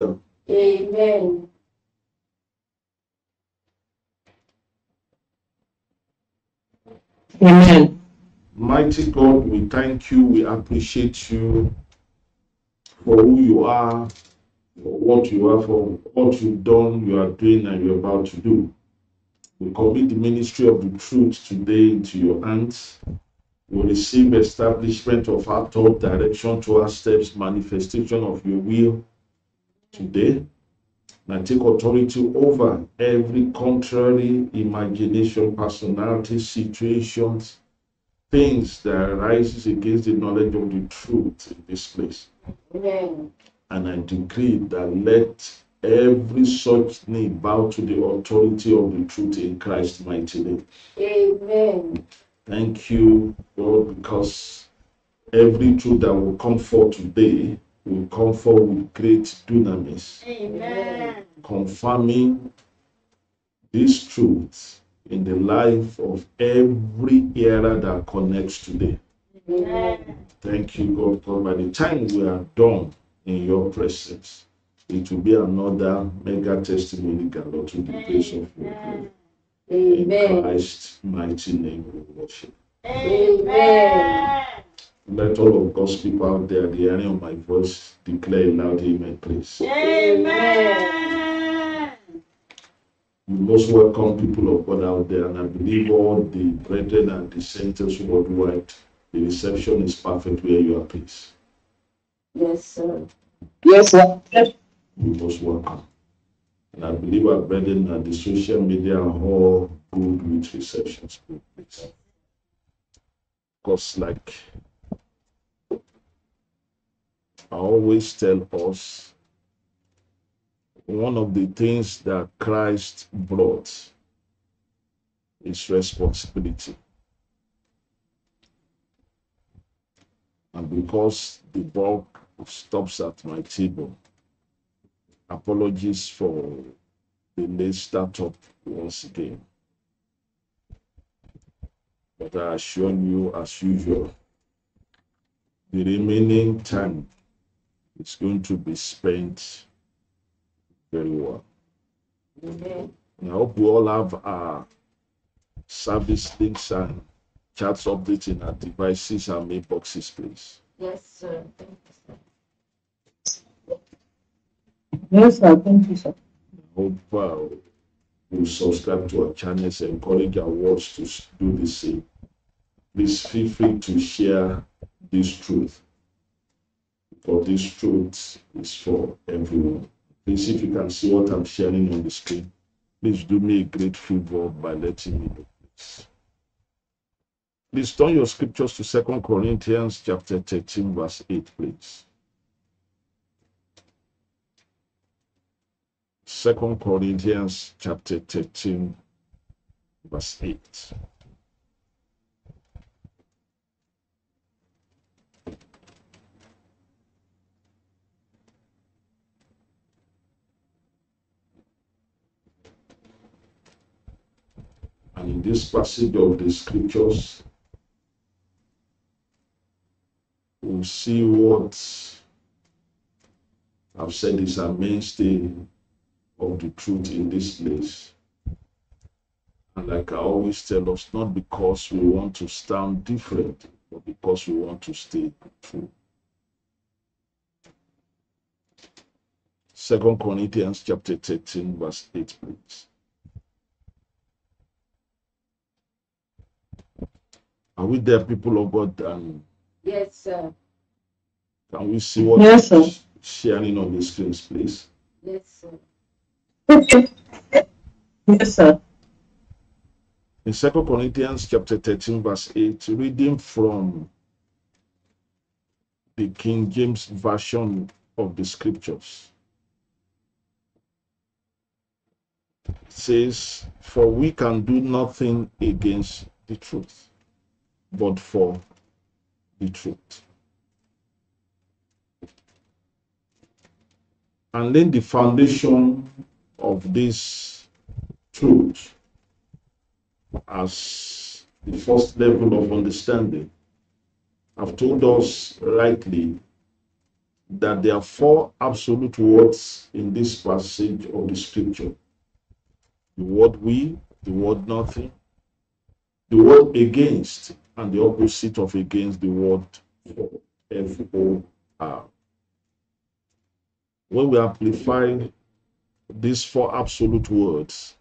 Amen. Amen. Mighty God, we thank you, we appreciate you for who you are, for what you are, for what you've done, you are doing, and you're about to do. We commit the ministry of the truth today into your hands. We receive establishment of our thought, direction to our steps, manifestation of your will today. And I take authority over every contrary imagination, personality, situations, things that arises against the knowledge of the truth in this place. Amen. And I decree that let every such knee bow to the authority of the truth in Christ's mighty name. Amen. Thank you, Lord, because every truth that will come forth today will come forth with great dunamis, Amen. confirming this truth in the life of every era that connects today. Amen. Thank you, God, for by the time we are done in your presence, it will be another mega testimony, God, to the praise of your glory. In Amen. Christ's mighty name we worship. Amen. Let all of God's people out there, the hearing of my voice, declare a loud amen, please. Amen. You most welcome people of God out there, and I believe all the brethren and the saints worldwide, the reception is perfect where you are, please. Yes, sir. Yes, sir. You most welcome. And I believe our brethren and the social media are all good with receptions, please. Because, like I always tell us, one of the things that Christ brought is responsibility. And because the bulk stops at my table, apologies for the late startup once again. But I assure you, as usual, the remaining time is going to be spent very well. Amen. And I hope we all have our service links and chats updates in our devices and mailboxes, please. Yes, sir. Thank you, sir. Yes, sir. Thank you, sir. I hope uh, you subscribe to our channels and encourage our words to do the same. Please feel free to share this truth. For this truth is for everyone. Please, if you can see what I'm sharing on the screen, please do me a great favor by letting me know. Please, please turn your scriptures to Second Corinthians chapter 13, verse 8, please. Second Corinthians chapter 13, verse 8. And in this passage of the scriptures, we'll see what I've said is a mainstay of the truth in this place. And like I always tell us, not because we want to stand different, but because we want to stay true. Second Corinthians chapter 13, verse 8, please. Are we there, people of God? And Yes, sir. can we see what Yes, sir. is sharing on the screens, please? Yes, sir. Yes, sir. in Second Corinthians chapter 13, verse 8, reading from the King James Version of the scriptures. It says, For we can do nothing against the truth, but for the truth. And then the foundation of this truth as the first level of understanding. I've told us rightly that there are four absolute words in this passage of the scripture the word we, the word nothing, the word against, and the opposite of against, the word for. When we amplify these four absolute words,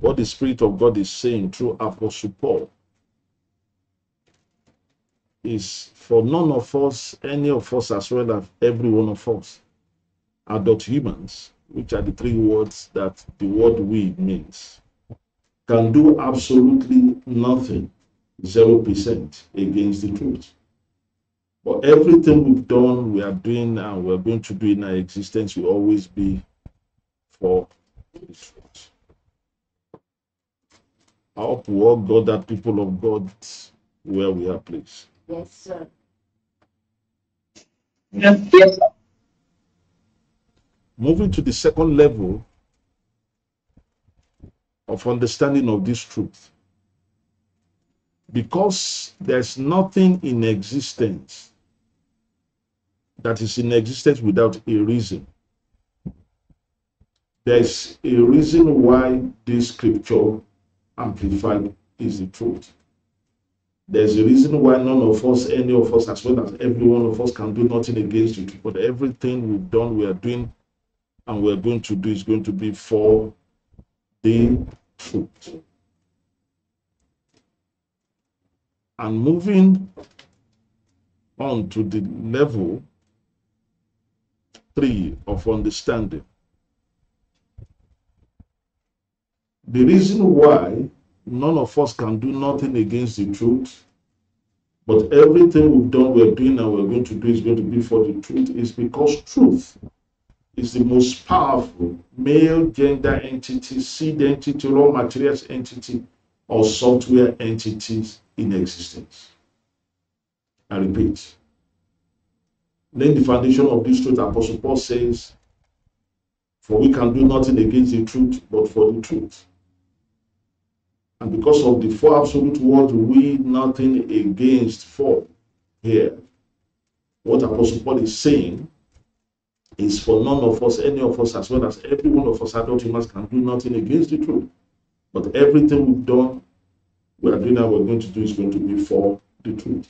what the Spirit of God is saying through Apostle Paul is for none of us, any of us, as well as every one of us, adult humans, which are the three words that the word we means, can do absolutely nothing, 0% against the truth. But everything we've done, we are doing, and we're going to do in our existence will always be for the truth. I hope we all got that people of God where we are placed. Yes, sir. Yes, yes, sir. Moving to the second level of understanding of this truth. Because there's nothing in existence that is in existence without a reason. There's a reason why this scripture amplified is the truth. There's a reason why none of us, any of us, as well as every one of us, can do nothing against it. But everything we've done, we are doing, and we're going to do is going to be for the truth. And moving on to the level three of understanding. The reason why none of us can do nothing against the truth, but everything we've done, we're doing, and we're going to do is going to be for the truth, is because truth is the most powerful male gender entity, seed entity, raw materials entity, or software entities in existence. I repeat, laying the foundation of this truth, Apostle Paul says, For we can do nothing against the truth, but for the truth. And because of the four absolute words, we nothing against for here. What Apostle Paul is saying is for none of us, any of us, as well as every one of us adult humans can do nothing against the truth. But everything we've done, we are doing and we're going to do is going to be for the truth.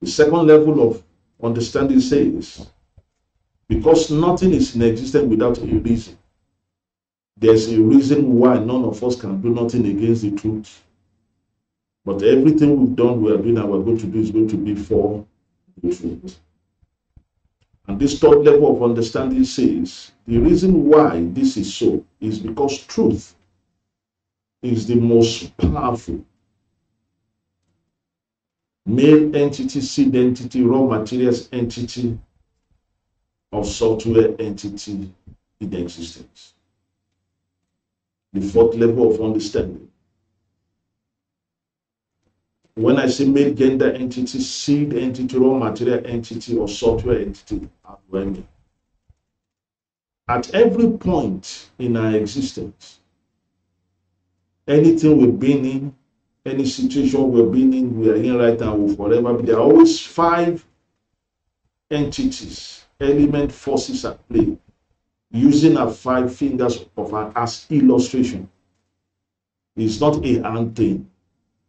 The second level of understanding says, because nothing is in existence without a reason, there's a reason why none of us can do nothing against the truth. But everything we've done, we are doing, and we're going to do is going to be for the truth. And this third level of understanding says the reason why this is so is because truth is the most powerful male entity, seed entity, raw materials entity, or software entity in existence. The fourth level of understanding. When I say male gender entity, seed entity, raw material entity, or software entity, At every point in our existence, anything we've been in, any situation we've been in, we are in right now, will forever be. There are always five entities, element forces at play, using our five fingers of our as illustration. It's not a hand thing.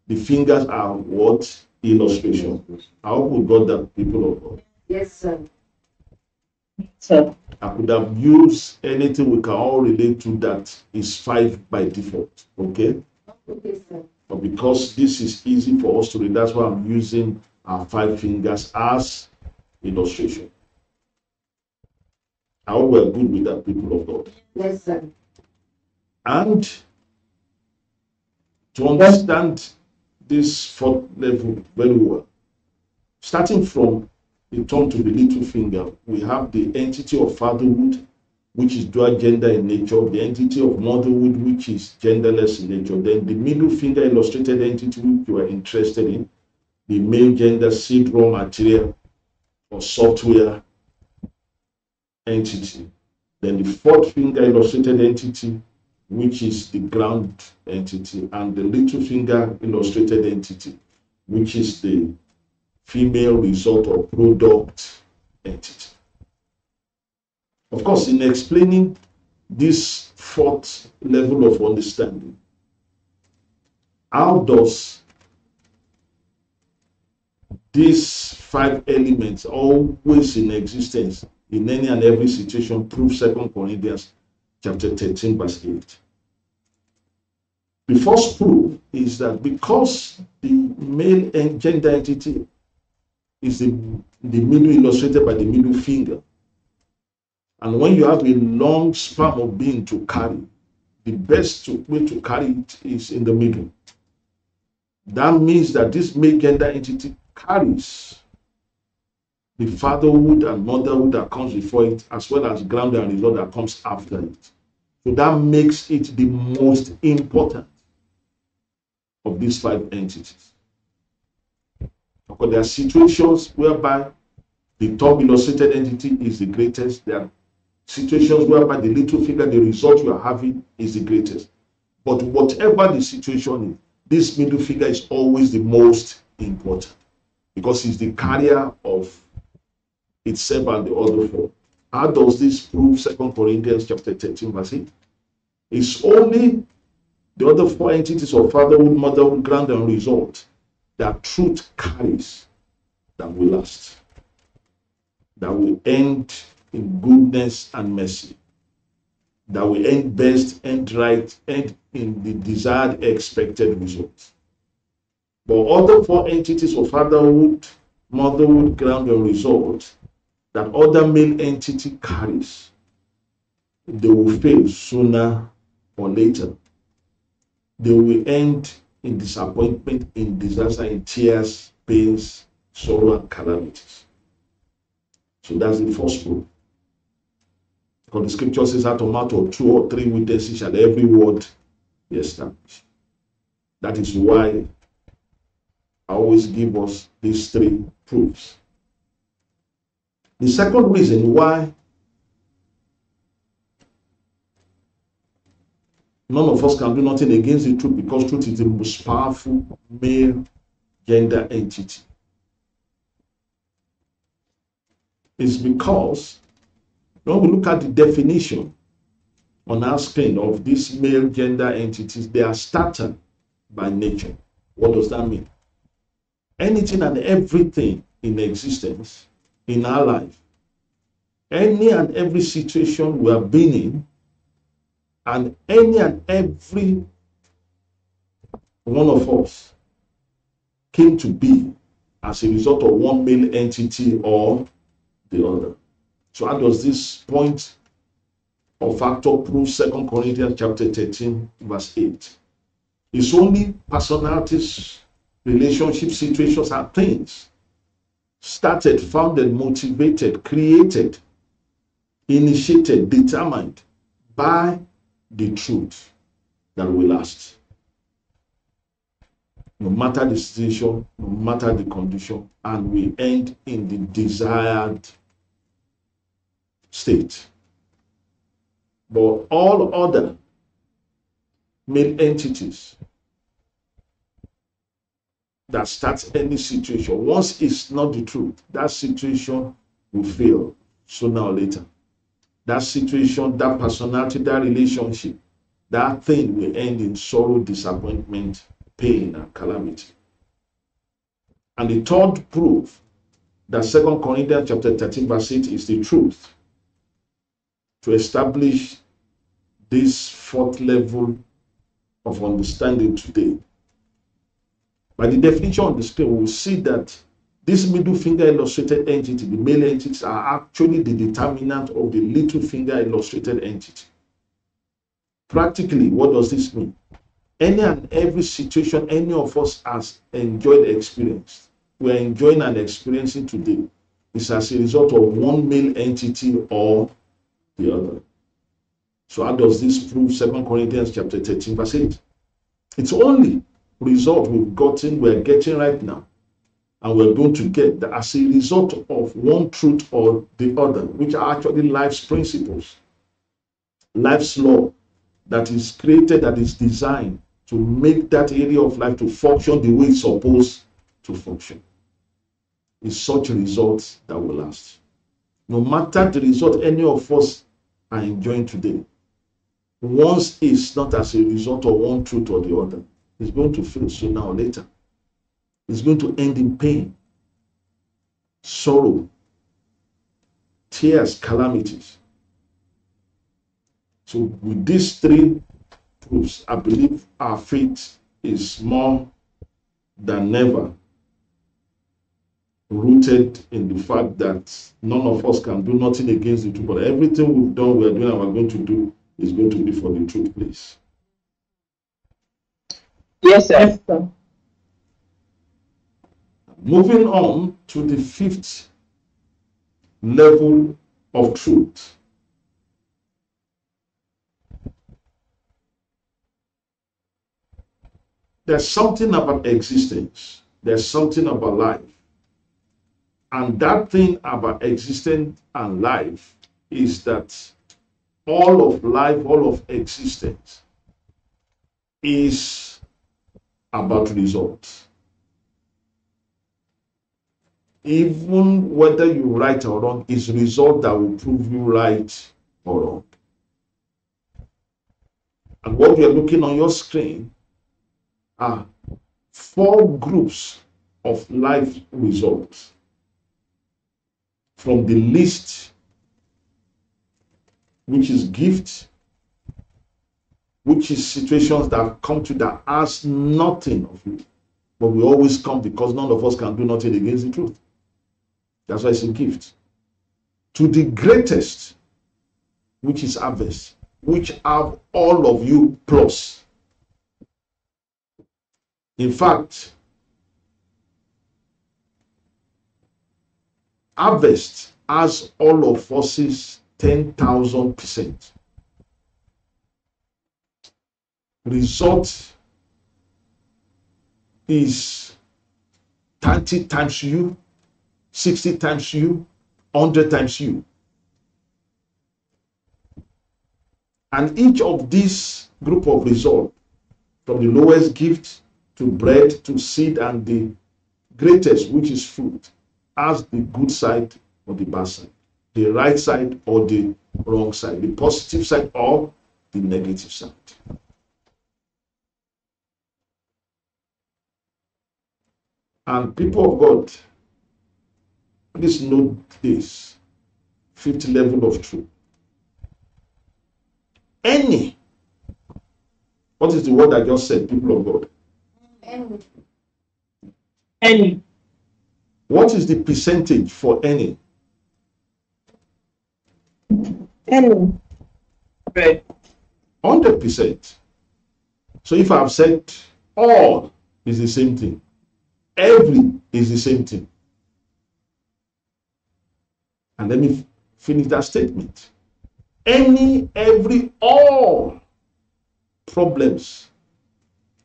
The fingers are what? Illustration. I hope we got that, people of God. Yes, sir. sir. I could have used anything we can all relate to that is five by default. Okay? Okay, sir. But because this is easy for us to read, that's why I'm using our five fingers as illustration. I hope we're good with that, people of God. Yes, sir. And to understand this fourth level very well, starting from the thumb to the little finger, we have the entity of fatherhood, which is dual gender in nature, the entity of motherhood, which is genderless in nature, then the middle finger illustrated entity, which you are interested in, the male gender seed raw material or software entity. Then the fourth finger illustrated entity, which is the ground entity, and the little finger illustrated entity, which is the female result or product entity. Of course, in explaining this fourth level of understanding, how does these five elements always in existence in any and every situation prove second corinthians chapter 13 verse 8 the first proof is that because the male and gender entity is the, the middle illustrated by the middle finger and when you have a long span of being to carry the best way to carry it is in the middle that means that this male gender entity carries the fatherhood and motherhood that comes before it, as well as ground and result that comes after it. So that makes it the most important of these five entities. Because there are situations whereby the top illustrated entity is the greatest. There are situations whereby the little figure, the result you are having is the greatest. But whatever the situation is, this middle figure is always the most important because he's the carrier of itself and the other four. How does this prove Second Corinthians chapter 13, verse 8? It's only the other four entities of fatherhood, motherhood, grand, and result that truth carries that will last, that will end in goodness and mercy, that will end best, end right, end in the desired, expected result. But other four entities of fatherhood, motherhood, ground, and result that other male entity carries, they will fail sooner or later. They will end in disappointment, in disaster, in tears, pains, sorrow, and calamities. So that's the first proof. Because the scripture says, out of mouth of two or three witnesses shall every word be established. That is why I always give us these three proofs. The second reason why none of us can do nothing against the truth because truth is the most powerful male gender entity is because when we look at the definition on our screen of these male gender entities, they are started by nature. What does that mean? anything and everything in existence in our life, any and every situation we have been in, and any and every one of us came to be as a result of one male entity or the other. So how does this point or factor prove Second Corinthians chapter 13, verse 8? It's only personalities relationship situations and things started, founded, motivated, created, initiated, determined by the truth that will last. No matter the situation, no matter the condition, and we end in the desired state. But all other male entities that starts any situation, once it's not the truth, that situation will fail sooner or later. That situation, that personality, that relationship, that thing will end in sorrow, disappointment, pain, and calamity. And the third proof that Second Corinthians chapter 13, verse 8 is the truth to establish this fourth level of understanding today by the definition on the screen, we will see that this middle finger illustrated entity, the male entities, are actually the determinant of the little finger illustrated entity. Practically, what does this mean? Any and every situation any of us has enjoyed, experienced, we are enjoying and experiencing today is as a result of one male entity or the other. So how does this prove 2 Corinthians chapter 13, verse 8? It's only result we've gotten, we're getting right now, and we're going to get that as a result of one truth or the other, which are actually life's principles, life's law that is created, that is designed to make that area of life to function the way it's supposed to function. is such results that will last. No matter the result any of us are enjoying today, once it's not as a result of one truth or the other, it's going to fail sooner or later. It's going to end in pain, sorrow, tears, calamities. So, with these three proofs, I believe our faith is more than ever rooted in the fact that none of us can do nothing against the truth, but everything we've done, we're doing, and we're going to do is going to be for the truth, please. Yes, sir. Moving on to the fifth level of truth. There's something about existence, there's something about life. And that thing about existence and life is that all of life, all of existence is about results. Even whether you right or wrong, is result that will prove you right or wrong. And what you're looking on your screen are four groups of life results from the list which is gift which is situations that come to that ask nothing of you but we always come because none of us can do nothing against the truth that's why it's a gift to the greatest which is harvest which have all of you plus in fact harvest has all of us 10,000 percent. Result is 30 times you, 60 times you, 100 times you. And each of these group of result, from the lowest gift to bread to seed and the greatest, which is fruit, has the good side or the bad side, the right side or the wrong side, the positive side or the negative side. And people of God, please note this fifth level of truth. Any, what is the word I just said, people of God? Any. Any. What is the percentage for any? Any. Bread. 100%. So if I've said all is the same thing, every is the same thing. And let me finish that statement. Any, every, all problems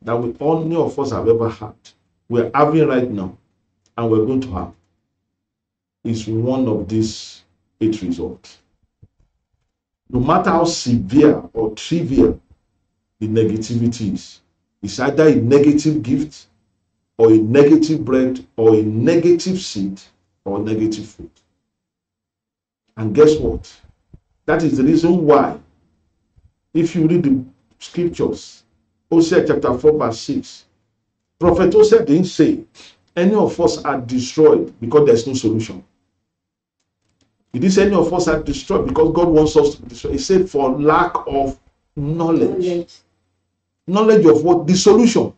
that we only of us have ever had, we're having right now, and we're going to have, is one of these eight results. No matter how severe or trivial the negativity is, it's either a negative gift or a negative bread or a negative seed or negative food. And guess what? That is the reason why, if you read the scriptures, Hosea chapter 4, verse 6, Prophet Hosea didn't say any of us are destroyed because there's no solution. He didn't say any of us are destroyed because God wants us to be destroyed. He said for lack of knowledge. Knowledge. Knowledge of what? The solution.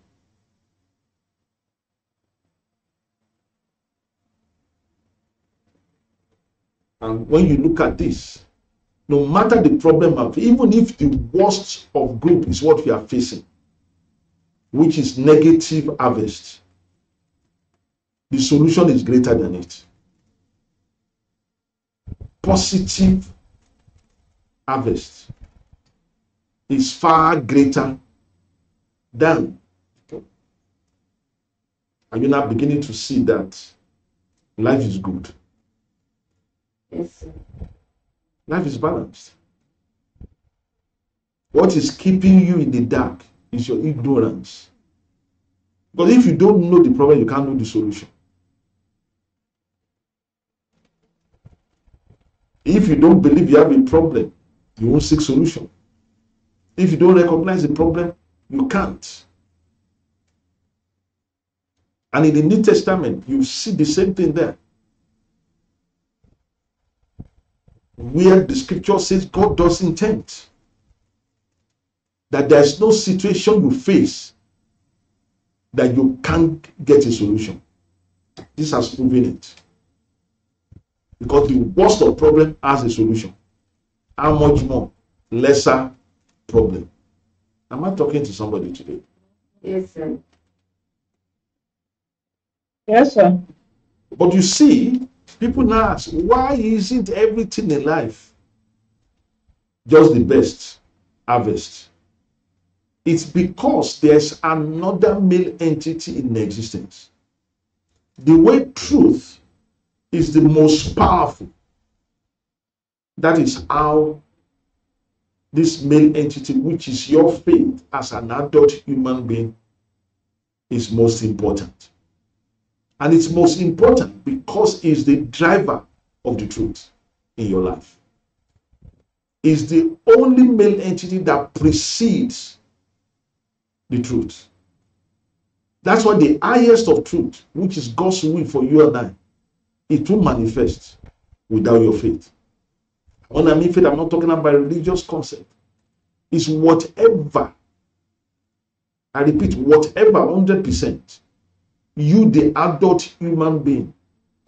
And when you look at this, no matter the problem, of, even if the worst of group is what we are facing, which is negative harvest, the solution is greater than it. Positive harvest is far greater than. Are you now beginning to see that life is good? Yes. Life is balanced. What is keeping you in the dark is your ignorance. But if you don't know the problem, you can't know the solution. If you don't believe you have a problem, you won't seek solution. If you don't recognize the problem, you can't. And in the New Testament, you see the same thing there. Where the scripture says God does intend that there's no situation you face that you can't get a solution. This has proven it. Because the worst of problem has a solution. How much more? Lesser problem. Am I talking to somebody today? Yes, sir. Yes, sir. But you see, people now ask, why isn't everything in life just the best harvest? It's because there's another male entity in existence. The way truth is the most powerful. That is how this male entity, which is your faith as an adult human being, is most important. And it's most important because it's the driver of the truth in your life. Is the only male entity that precedes the truth. That's why the highest of truth, which is God's will for you and I, it will manifest without your faith. When I mean faith, I'm not talking about religious concept. It's whatever, I repeat, whatever 100% you, the adult human being,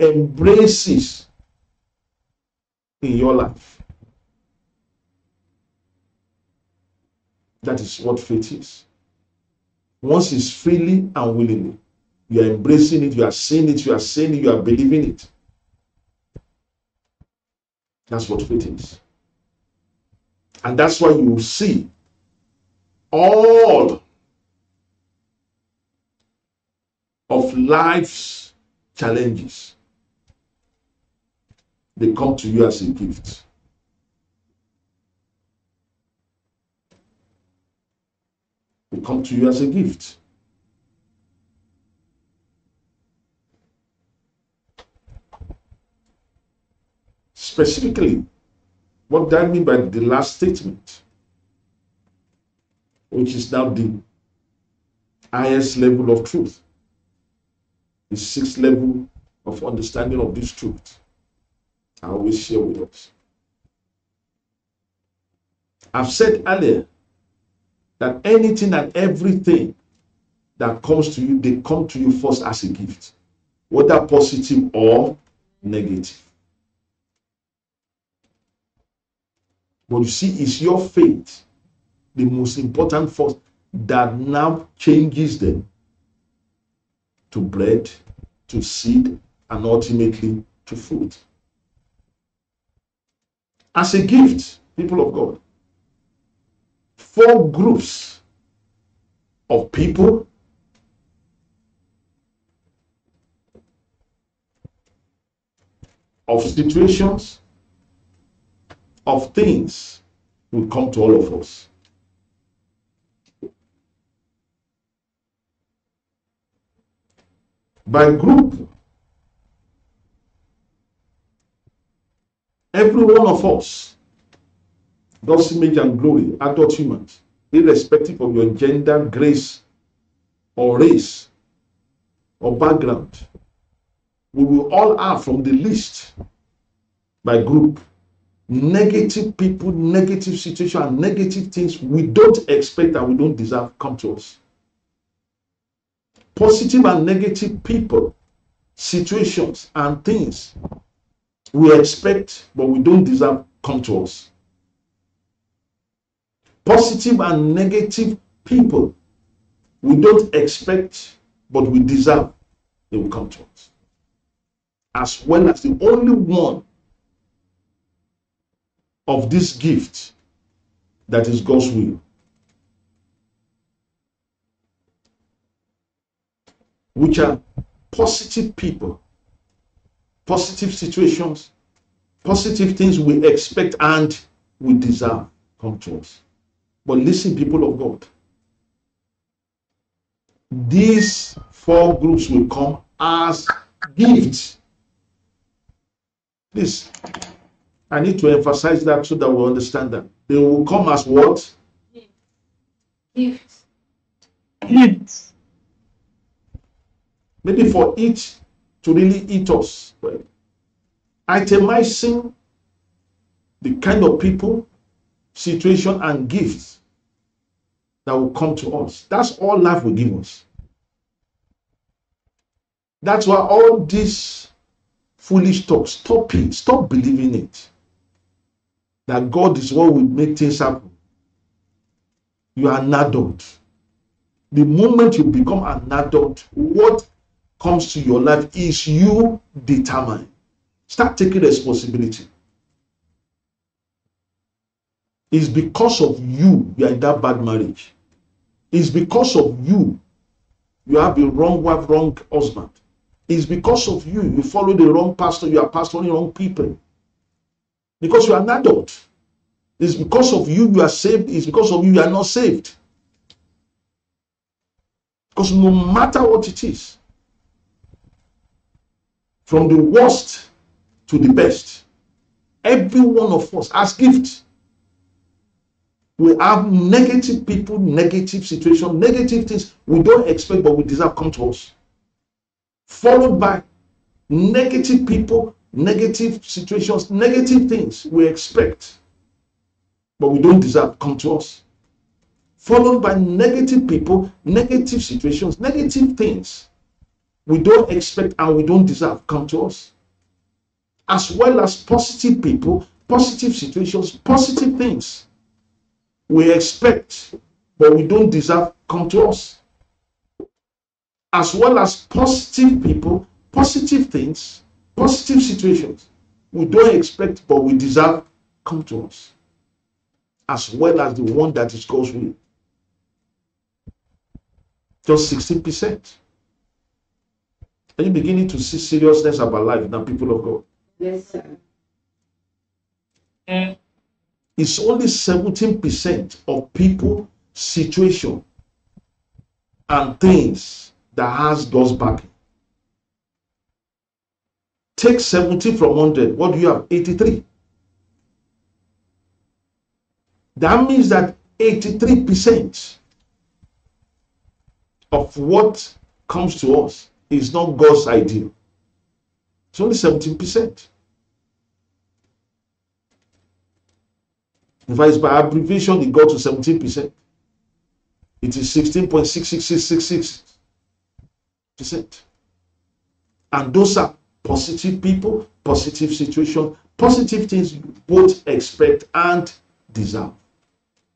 embraces in your life. That is what faith is. Once it's freely and willingly, you are embracing it, you are seeing it, you are saying it, you are believing it. That's what faith is. And that's why you see all of life's challenges. They come to you as a gift. They come to you as a gift. Specifically, what do I mean by the last statement? Which is now the highest level of truth, the sixth level of understanding of this truth. I always share with us. I've said earlier that anything and everything that comes to you, they come to you first as a gift, whether positive or negative. But you see, it's your faith, the most important force that now changes them to bread, to seed, and ultimately to fruit. As a gift, people of God, four groups of people of situations of things will come to all of us by group every one of us God's image and glory, adult humans, irrespective of your gender, grace, or race, or background. We will all have from the list by group negative people, negative situation, negative things we don't expect and we don't deserve come to us. Positive and negative people, situations, and things we expect but we don't deserve come to us. Positive and negative people we don't expect but we deserve they will come to us. As well as the only one of this gift that is God's will which are positive people positive situations positive things we expect and we deserve come to us but listen, people of God. These four groups will come as gifts. Please, I need to emphasize that so that we understand that. They will come as what? Gift. Gift. Maybe for each to really eat us. Itemizing the kind of people, situation, and gifts that will come to us. That's all life will give us. That's why all this foolish talk, stop it. Stop believing it. That God is what will make things happen. You are an adult. The moment you become an adult, what comes to your life is you determine. Start taking responsibility. It's because of you you are in that bad marriage. It's because of you you have a wrong wife, wrong husband. It's because of you you follow the wrong pastor, you are pastoring wrong people. Because you are an adult. It's because of you you are saved. It's because of you you are not saved. Because no matter what it is, from the worst to the best, every one of us has gifts. We have negative people, negative situation, negative things we don't expect but we deserve come to us. Followed by negative people, negative situations, negative things we expect but we don't deserve come to us. Followed by negative people, negative situations, negative things we don't expect and we don't deserve come to us. As well as positive people, positive situations, positive things we expect but we don't deserve come to us. As well as positive people, positive things, positive situations we don't expect but we deserve come to us. As well as the one that is God's will. Just 16%. Are you beginning to see seriousness about life now, people of God? Yes, sir. Mm. It's only 17% of people, situation, and things that has God's backing. Take 70 from 100. What do you have? 83. That means that 83% of what comes to us is not God's ideal. It's only 17%. In fact, by abbreviation, it got to 17%. It is 16.66666%. And those are positive people, positive situation, positive things you both expect and deserve.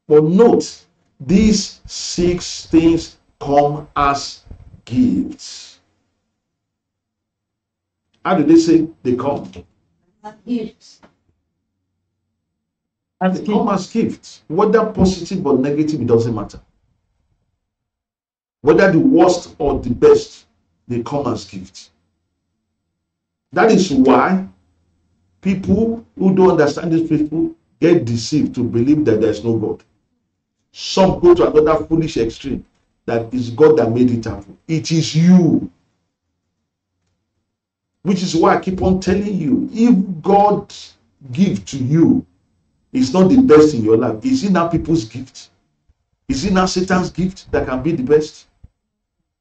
But note, these six things come as gifts. How do they say they come? As They come as gifts. Whether positive or negative, it doesn't matter. Whether the worst or the best, they come as gifts. That is why people who don't understand these people get deceived to believe that there's no God. Some go to another foolish extreme that is God that made it happen. It is you. Which is why I keep on telling you if God give to you, it's not the best in your life. Is it not people's gift? Is it not Satan's gift that can be the best?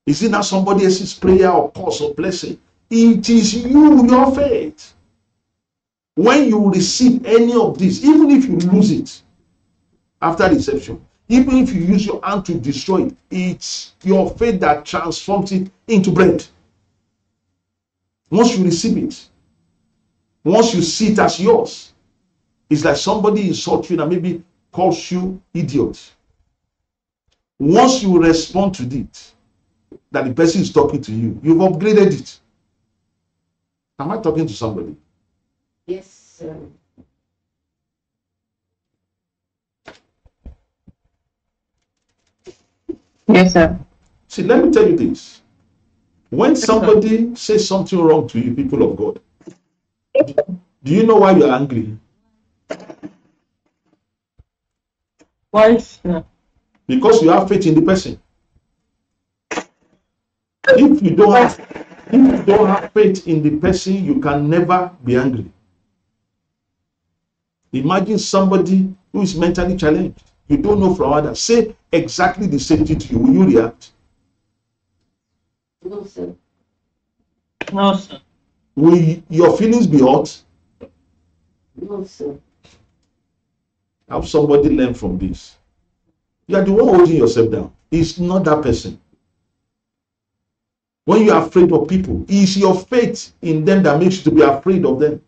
Is it not somebody else's prayer or cause or blessing? It is you, your faith. When you receive any of this, even if you lose it after reception, even if you use your hand to destroy it, it's your faith that transforms it into bread. Once you receive it, once you see it as yours, it's like somebody insults you and maybe calls you idiot. Once you respond to it, that the person is talking to you, you've upgraded it. Am I talking to somebody? Yes, sir. Yes, sir. See, let me tell you this. When somebody says something wrong to you, people of God, do you know why you're angry? Why. Because you have faith in the person. If you don't have if you don't have faith in the person, you can never be angry. Imagine somebody who is mentally challenged. You don't know from others. Say exactly the same thing to you. Will you react? No, sir. No, sir. Will your feelings be hurt? No, sir. Have somebody learn from this. You are the one holding yourself down. It's not that person. When you are afraid of people, it's your faith in them that makes you to be afraid of them.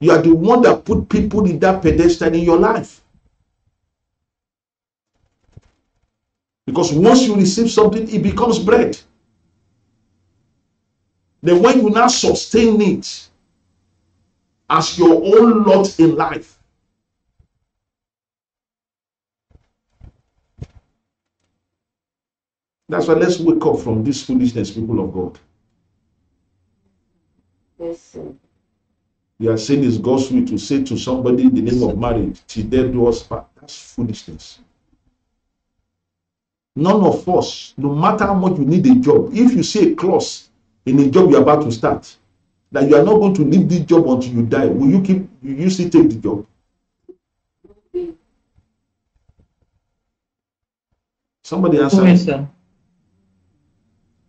You are the one that put people in that pedestal in your life. Because once you receive something, it becomes bread. Then when you now sustain it as your own lot in life, That's why let's wake up from this foolishness, people of God. Yes, sir. We are saying it's God's will to say to somebody in the name of marriage, till death do us part. That's foolishness. None of us, no matter how much you need a job, if you see a clause in a job you're about to start, that you are not going to leave this job until you die, will you keep, will you still take the job? Somebody answer. Me. sir.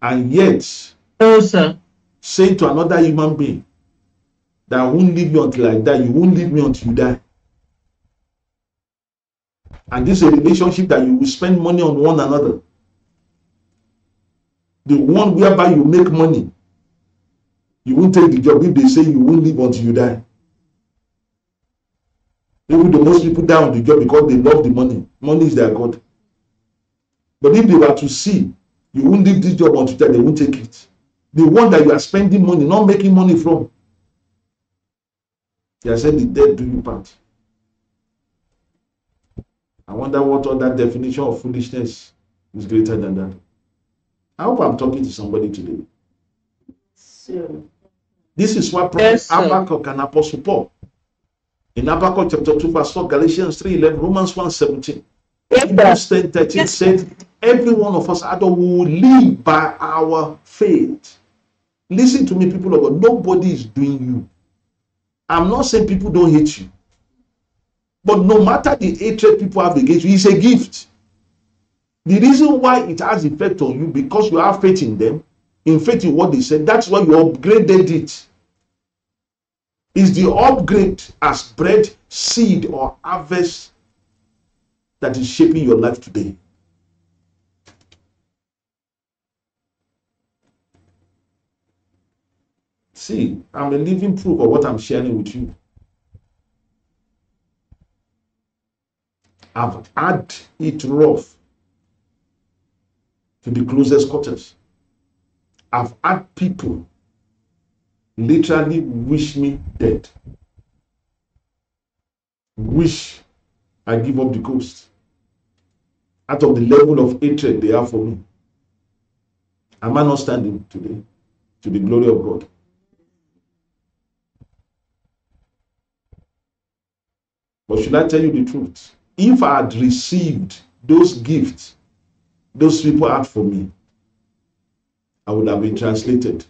And yet, No, sir. say to another human being that I won't leave you until I die, you won't leave me until you die. And this is a relationship that you will spend money on one another. The one whereby you make money, you won't take the job if they say you won't leave until you die. Even the most people die on the job because they love the money. Money is their God. But if they were to see you won't leave this job until they won't take it. The one that you are spending money, not making money from. They are saying the dead do you part. I wonder what other definition of foolishness is greater than that. I hope I'm talking to somebody today. This is what Prophet Yes. Habakkuk and Apostle Paul in Habakkuk chapter 2, verse 4, Galatians 3 11, Romans 1 17, Hebrews 10 13 Yes. said, Every one of us either will live by our faith. Listen to me, people of God. Nobody is doing you. I'm not saying people don't hate you. But no matter the hatred people have against you, it's a gift. The reason why it has effect on you because you have faith in them, in faith in what they said, that's why you upgraded it. Is the upgrade as bread, seed, or harvest that is shaping your life today? See, I'm a living proof of what I'm sharing with you. I've had it rough to the closest quarters. I've had people literally wish me dead. Wish I give up the ghost. Out of the level of hatred they have for me. Am I not standing today to the glory of God? But should I tell you the truth? If I had received those gifts those people had for me, I would have been translated.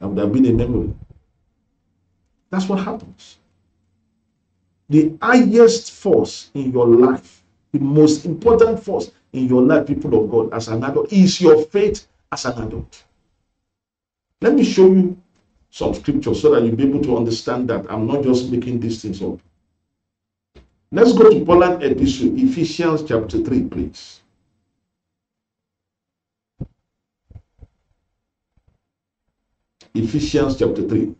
I would have been a memory. That's what happens. The highest force in your life, the most important force in your life, people of God, as an adult, is your faith as an adult. Let me show you some scripture so that you'll be able to understand that I'm not just making these things up. Let's go to Pauline epistle, Ephesians chapter 3, please. Ephesians chapter 3.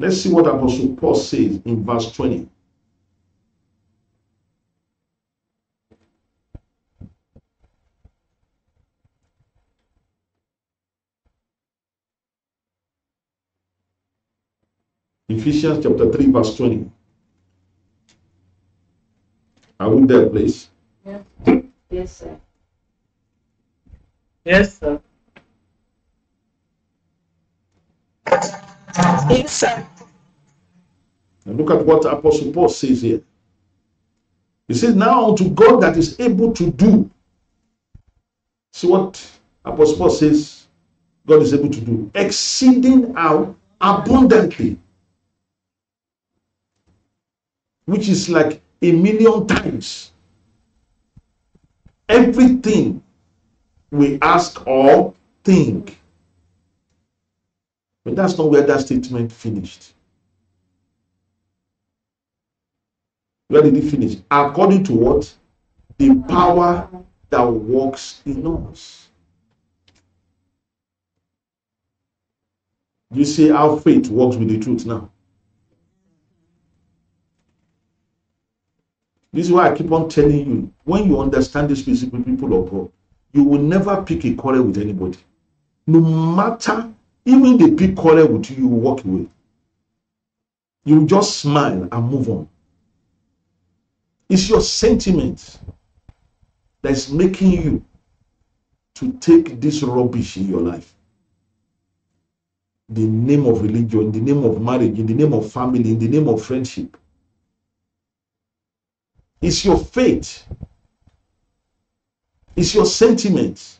Let's see what Apostle Paul says in verse 20. Ephesians chapter 3, verse 20. Are we there, please? Yes. Yes, sir. Yes, sir. Yes, sir. And look at what Apostle Paul says here. He says, Now unto God that is able to do. See what Apostle Paul says God is able to do exceeding out abundantly, which is like a million times everything we ask or think. But that's not where that statement finished. Where did it finish? According to what? The power that works in us. You see how faith works with the truth now. This is why I keep on telling you when you understand these principle, people of God, you will never pick a quarrel with anybody. No matter, even they pick quarrel with you, you will walk away. You just smile and move on. It's your sentiment that is making you to take this rubbish in your life. The name of religion, in the name of marriage, in the name of family, in the name of friendship. It's your faith. It's your sentiment.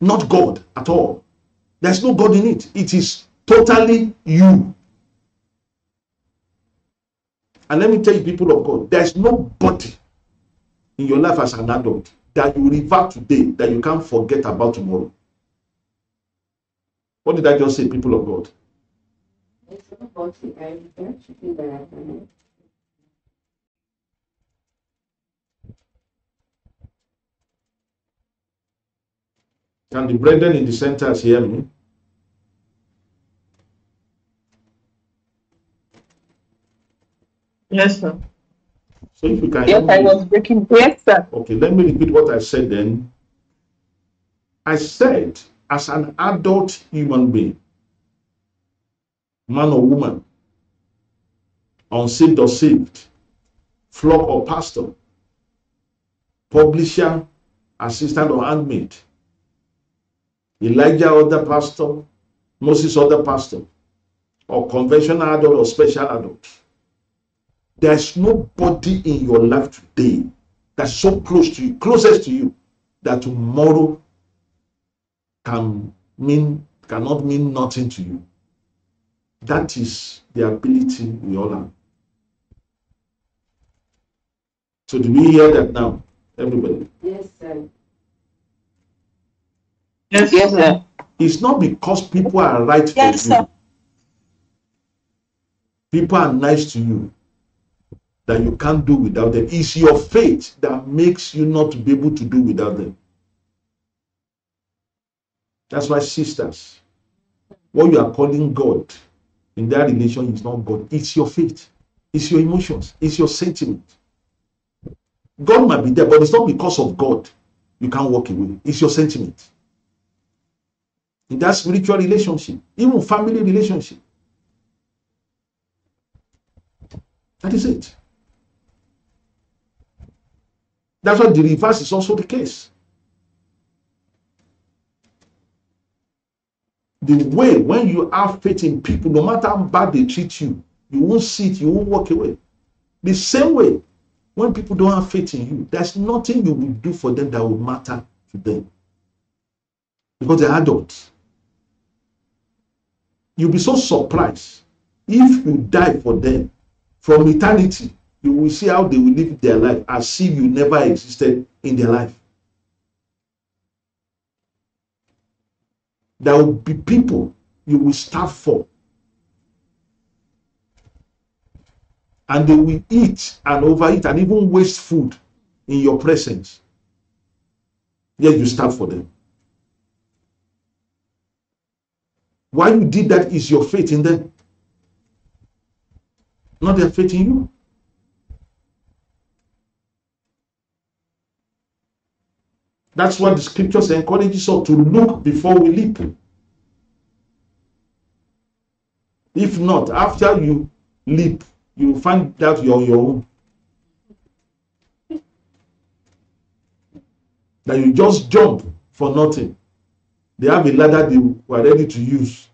Not God at all. There's no God in it. It is totally you. And let me tell you, people of God, there's nobody in your life as an adult that you revert today that you can't forget about tomorrow. What did I just say, people of God? There's nobody I revert to do that I can Can the brethren in the centers hear me? Yes, sir. So if you can hear Yes, I was breaking. Yes, sir. okay, let me repeat what I said then. I said, as an adult human being, man or woman, unsaved or saved, flock or pastor, publisher, assistant or handmaid, Elijah other pastor, Moses other pastor, or conventional adult or special adult. There's nobody in your life today that's so close to you, closest to you, that tomorrow can mean cannot mean nothing to you. That is the ability we all have. So do we hear that now, everybody? Yes, sir. Yes, Yes, sir. It's not because people are right for you. sir. People are nice to you that you can't do without them. It's your faith that makes you not be able to do without them. That's why, sisters, what you are calling God in that relation is not God. It's your faith, it's your emotions, it's your sentiment. God might be there, but it's not because of God you can't walk away. It's your sentiment. In that spiritual relationship, even family relationship. That is it. That's why the reverse is also the case. The way when you have faith in people, no matter how bad they treat you, you won't see it, you won't walk away. The same way, when people don't have faith in you, there's nothing you will do for them that will matter to them. Because they're adults. You'll be so surprised if you die for them from eternity. You will see how they will live their life as if you never existed in their life. There will be people you will starve for. And they will eat and overeat and even waste food in your presence. Yet you starve for them. Why you did that is your faith in them, not their faith in you. That's what the scriptures encourages us to look before we leap. If not, after you leap, you find that you're on your own. That you just jump for nothing. They have a ladder they were ready to use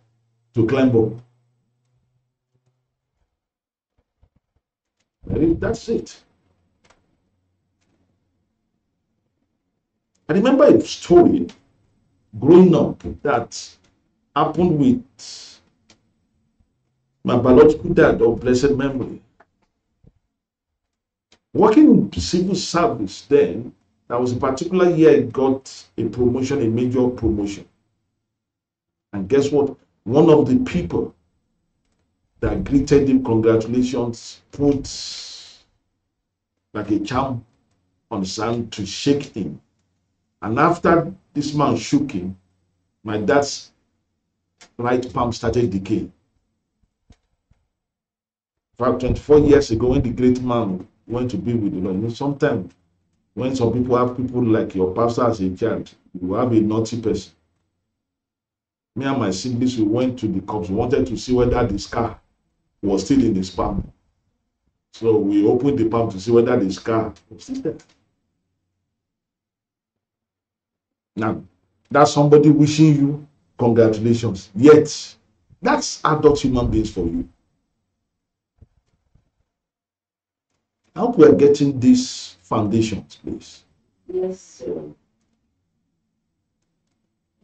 to climb up. That's it. I remember a story growing up that happened with my biological dad of blessed memory. Working in civil service then, that was a particular year I got a promotion, a major promotion. And guess what? One of the people that greeted him, congratulations, put like a charm on his hand to shake him. And after this man shook him, my dad's right palm started decaying. In fact, 24 years ago, when the great man went to be with the Lord, you know, sometimes when some people have people like your pastor as a child, you have a naughty person. Me and my siblings, we went to the cops, we wanted to see whether the scar was still in the palm. So we opened the palm to see whether the scar was still there. Now, that's somebody wishing you congratulations. Yet, that's adult human beings for you. I hope we are getting these foundations, please. Yes, sir.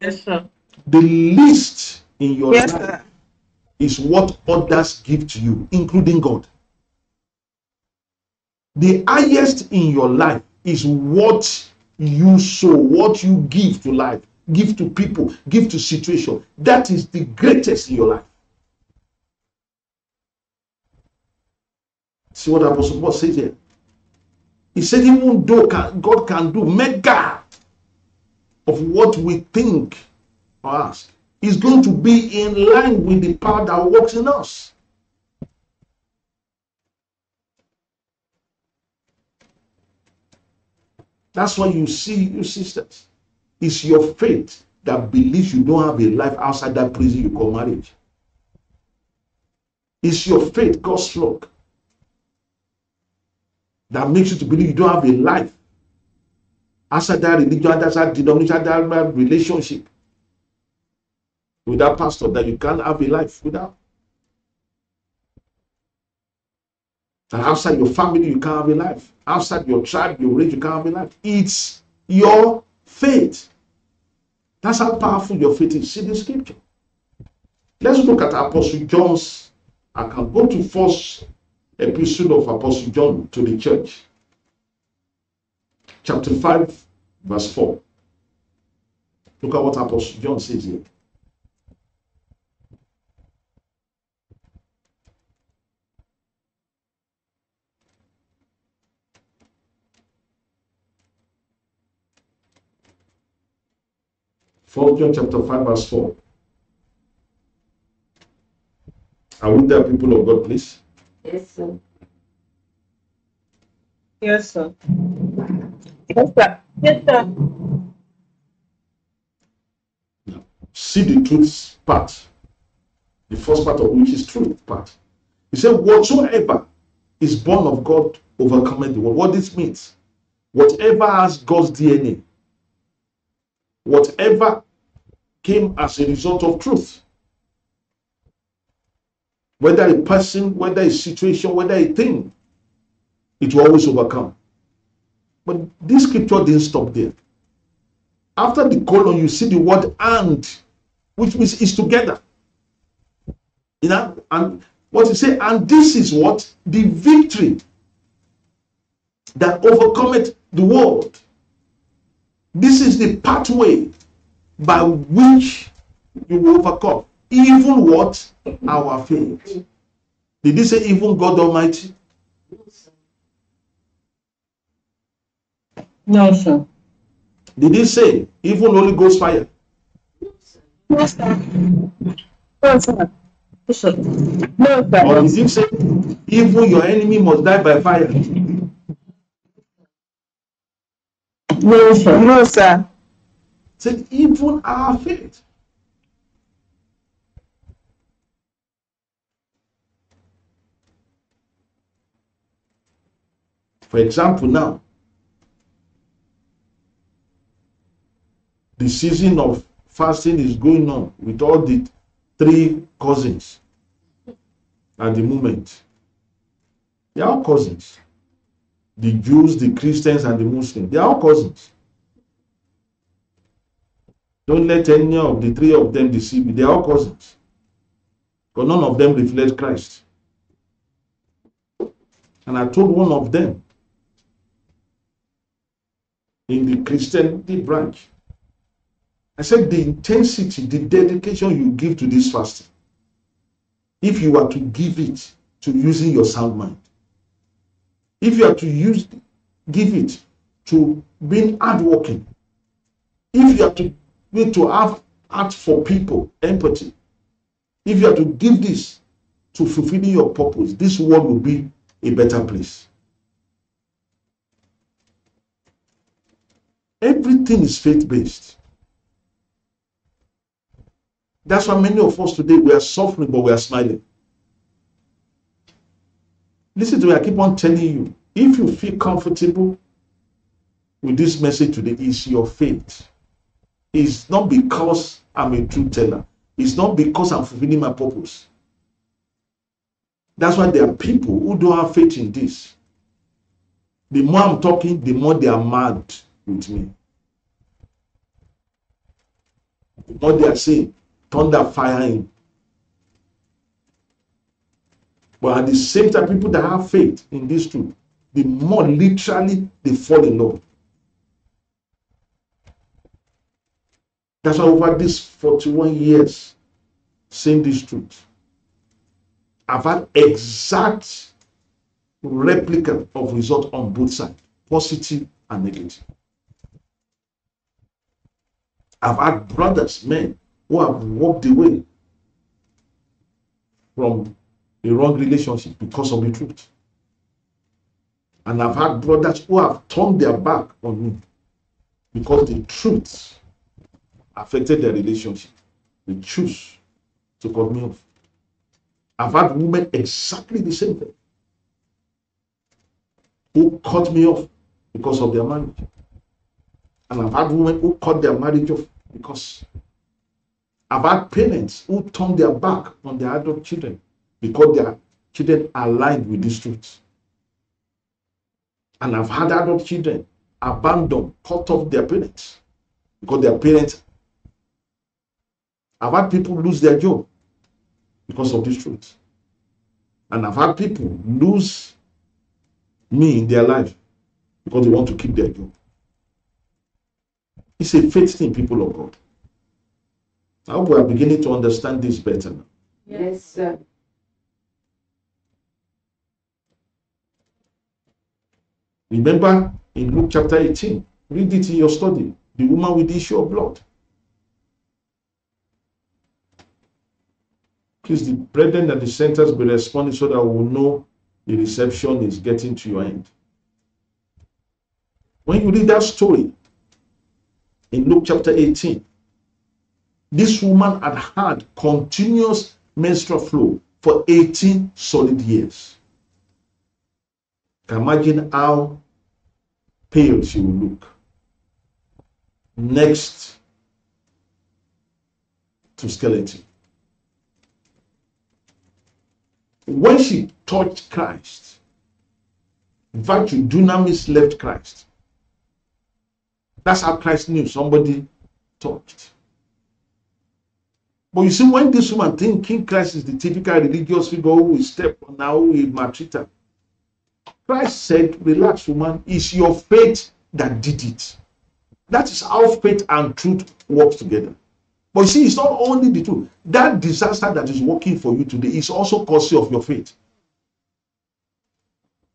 Yes, sir. The least in your Yes, life sir. is what others give to you, including God. The highest in your life is what you sow, what you give to life, give to people, give to situation. That is the greatest in your life. See what Apostle Paul says here. He said, even though God can do mega of what we think ask, is going to be in line with the power that works in us. That's why you see, you sisters, it's your faith that believes you don't have a life outside that prison you call marriage. It's your faith, God's flock, that makes you to believe you don't have a life outside that religion, outside that denomination, that relationship with that pastor that you can't have a life without. And outside your family, you can't have a life. Outside your tribe, your race, you can't have a life. It's your faith. That's how powerful your faith is. See the scripture. Let's look at Apostle John's I can Go to first epistle of Apostle John to the church. Chapter 5, verse 4. Look at what Apostle John says here. First John chapter 5, verse 4. Are we there, people of God, please? Yes, sir. Yes, sir. Yes, sir. Yes, sir. See the truth part. The first part of which is truth part. He said, Whatsoever is born of God overcometh the world. What this means, whatever has God's DNA, whatever came as a result of truth, whether a person, whether a situation, whether a thing, it will always overcome. But this scripture didn't stop there. After the colon, you see the word and, which means is together. You know, and what you say, and this is what the victory that overcometh the world. This is the pathway by which you will overcome. Even what? Our faith. Did he say even God Almighty? No, sir. Did he say even Holy Ghost fire? No, sir. No, sir. No, sir. Yes, Or did he say even your enemy must die by fire? No, sir. No, sir. Said even our faith. For example, now, the season of fasting is going on with all the three cousins at the moment. They are cousins. The Jews, the Christians, and the Muslims. They are all cousins. Don't let any of the three of them deceive you. They are all cousins. But none of them reflect Christ. And I told one of them in the Christianity branch, I said the intensity, the dedication you give to this fasting, if you are to give it to using your sound mind, if you are to use give it to being hardworking, if you are to be to have heart for people, empathy, if you are to give this to fulfilling your purpose, this world will be a better place. Everything is faith based. That's why many of us today we are suffering, but we are smiling. Listen to me, I keep on telling you if you feel comfortable with this message today, it's your faith. It's not because I'm a truth teller, it's not because I'm fulfilling my purpose. That's why there are people who don't have faith in this. The more I'm talking, the more they are mad with me. The more they are saying, thunder fire. But at the same time, people that have faith in this truth, the more literally they fall in love. That's why over these 41 years, saying this truth, I've had exact replica of result on both sides, positive and negative. I've had brothers, men, who have walked away from a wrong relationship because of the truth. And I've had brothers who have turned their back on me because the truth affected their relationship. They choose to cut me off. I've had women exactly the same thing who cut me off because of their marriage. And I've had women who cut their marriage off because I've had parents who turned their back on their adult children because their children are aligned with this truth. And I've had adult children abandon, cut off their parents because their parents. I've had people lose their job because of this truth. And I've had people lose me in their life because they want to keep their job. It's a faith thing, people of God. I hope we are beginning to understand this better now. Yes, sir. Remember in Luke chapter 18, read it in your study, the woman with the issue of blood. Please, the brethren at the centers be responding so that we will know the reception is getting to your end. When you read that story in Luke chapter 18, this woman had had continuous menstrual flow for 18 solid years. Imagine how pale she will look. Next to skeleton. When she touched Christ, virtue, dunamis left Christ. That's how Christ knew somebody touched. But you see, when this woman thinking Christ is the typical religious figure who will step on her, who will maltreat her, Christ said, Relax, woman, it's your faith that did it. That is how faith and truth works together. But you see, it's not only the truth. That disaster that is working for you today is also cause of your faith.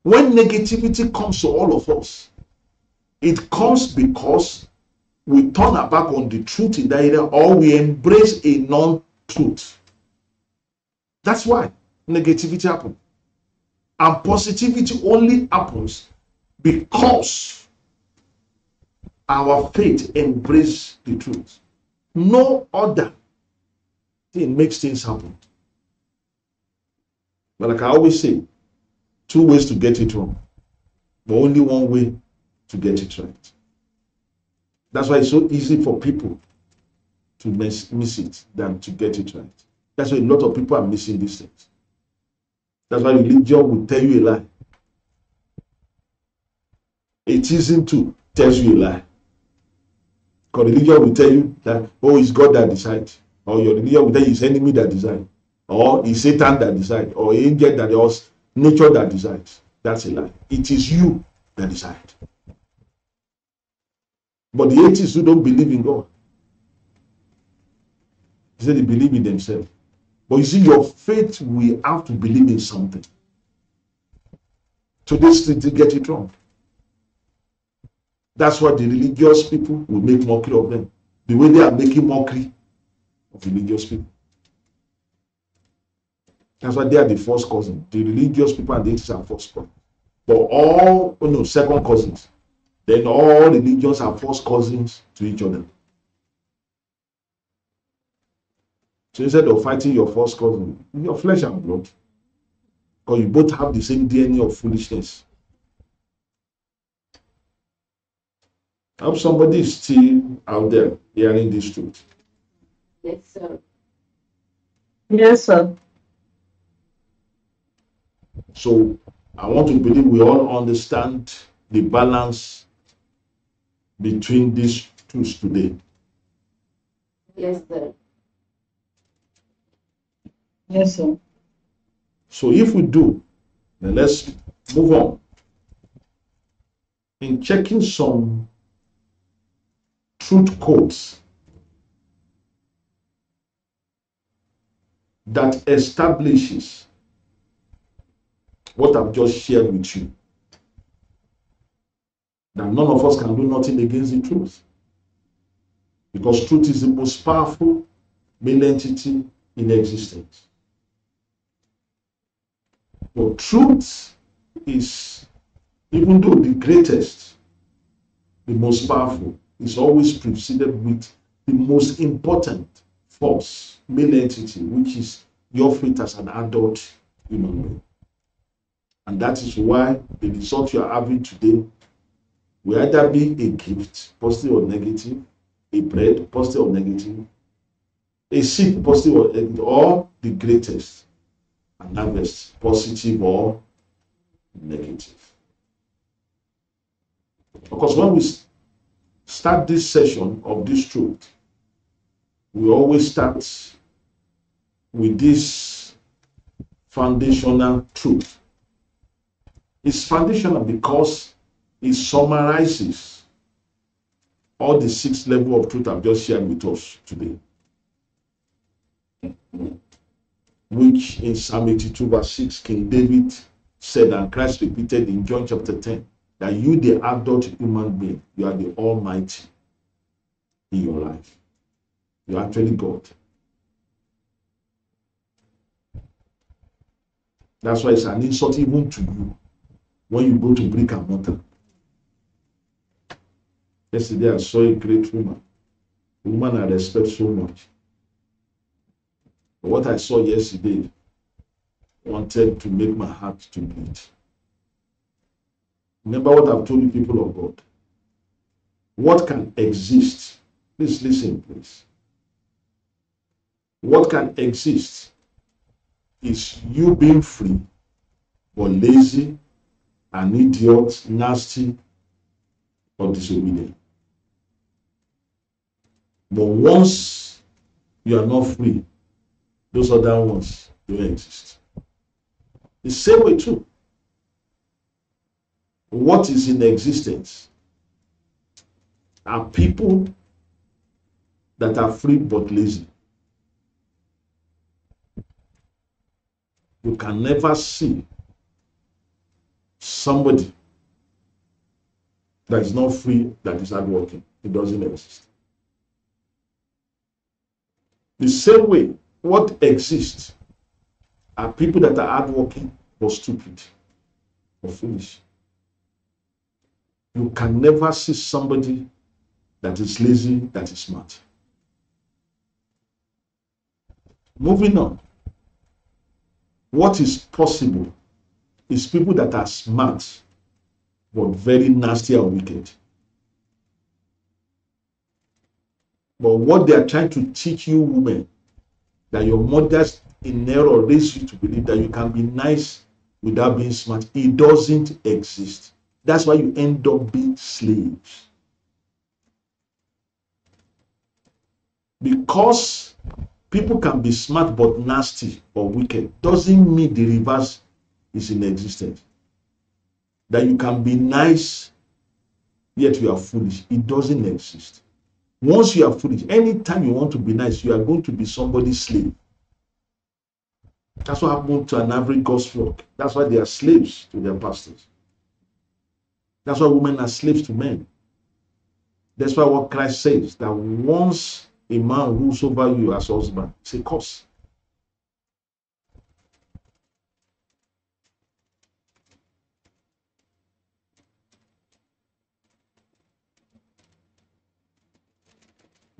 When negativity comes to all of us, it comes because we turn our back on the truth in that area or we embrace a non-truth. That's why negativity happens. And positivity only happens because our faith embrace the truth. No other thing makes things happen. But like I always say, two ways to get it wrong, but only one way to get it right. That's why it's so easy for people to miss, miss it than to get it right. That's why a lot of people are missing these things. That's why religion will tell you a lie. Atheism too tells you a lie. Because religion will tell you that, oh, it's God that decides. Or your religion will tell you it's enemy that decides. Or it's Satan that decides. Or angel that or nature that decides. That's a lie. It is you that decide. But the atheists who don't believe in God, they say they believe in themselves. But you see, your faith will have to believe in something. So they get it wrong. That's why the religious people will make mockery of them. The way they are making mockery of religious people. That's why they are the first cousin. The religious people and the atheists are first cousin. But all, oh no, second cousins. Then all religions are first cousins to each other. So instead of oh, fighting your first cousin, your flesh and blood, because you both have the same DNA of foolishness. I hope somebody is still out there hearing this truth. Yes, sir. Yes, sir. So I want to believe we all understand the balance between these truths today. Yes, sir. Yes, sir. So if we do, then let's move on. In checking some truth codes that establishes what I've just shared with you. That none of us can do nothing against the truth. Because truth is the most powerful male entity in existence. But truth is, even though the greatest, the most powerful, is always preceded with the most important force, male entity, which is your faith as an adult human being. And that is why the result you are having today will either be a gift, positive or negative, a bread, positive or negative, a seed, positive or negative, or the greatest, an harvest, positive or negative. Because when we start this session of this truth, we always start with this foundational truth. It's foundational because it summarizes all the six level of truth I've just shared with us today. Which in Psalm 82 verse 6, King David said and Christ repeated in John chapter 10 that you, the adult human being, you are the Almighty in your life. You are actually God. That's why it's an insult even to you when you go to brick and mortar. Yesterday I saw a great woman, a woman I respect so much. What I saw yesterday wanted to make my heart to bleed. Remember what I've told you, people of God. What can exist? Please listen, please. What can exist is you being free, but lazy, an idiot, nasty, or disobedient. But once you are not free, those other ones don't exist. The same way too. What is in existence are people that are free but lazy. You can never see somebody that is not free that is hardworking. It doesn't exist. The same way, what exists are people that are hardworking but stupid or foolish. You can never see somebody that is lazy that is smart. Moving on. What is possible is people that are smart but very nasty or wicked. But what they are trying to teach you, women, that your mothers in error raise you to believe that you can be nice without being smart, it doesn't exist. That's why you end up being slaves. Because people can be smart but nasty or wicked doesn't mean the reverse is in existence. That you can be nice yet you are foolish. It doesn't exist. Once you are foolish, anytime you want to be nice, you are going to be somebody's slave. That's what happened to an average God's flock. That's why they are slaves to their pastors. That's why women are slaves to men. That's why what Christ says that once a man rules over you as husband, it's a curse.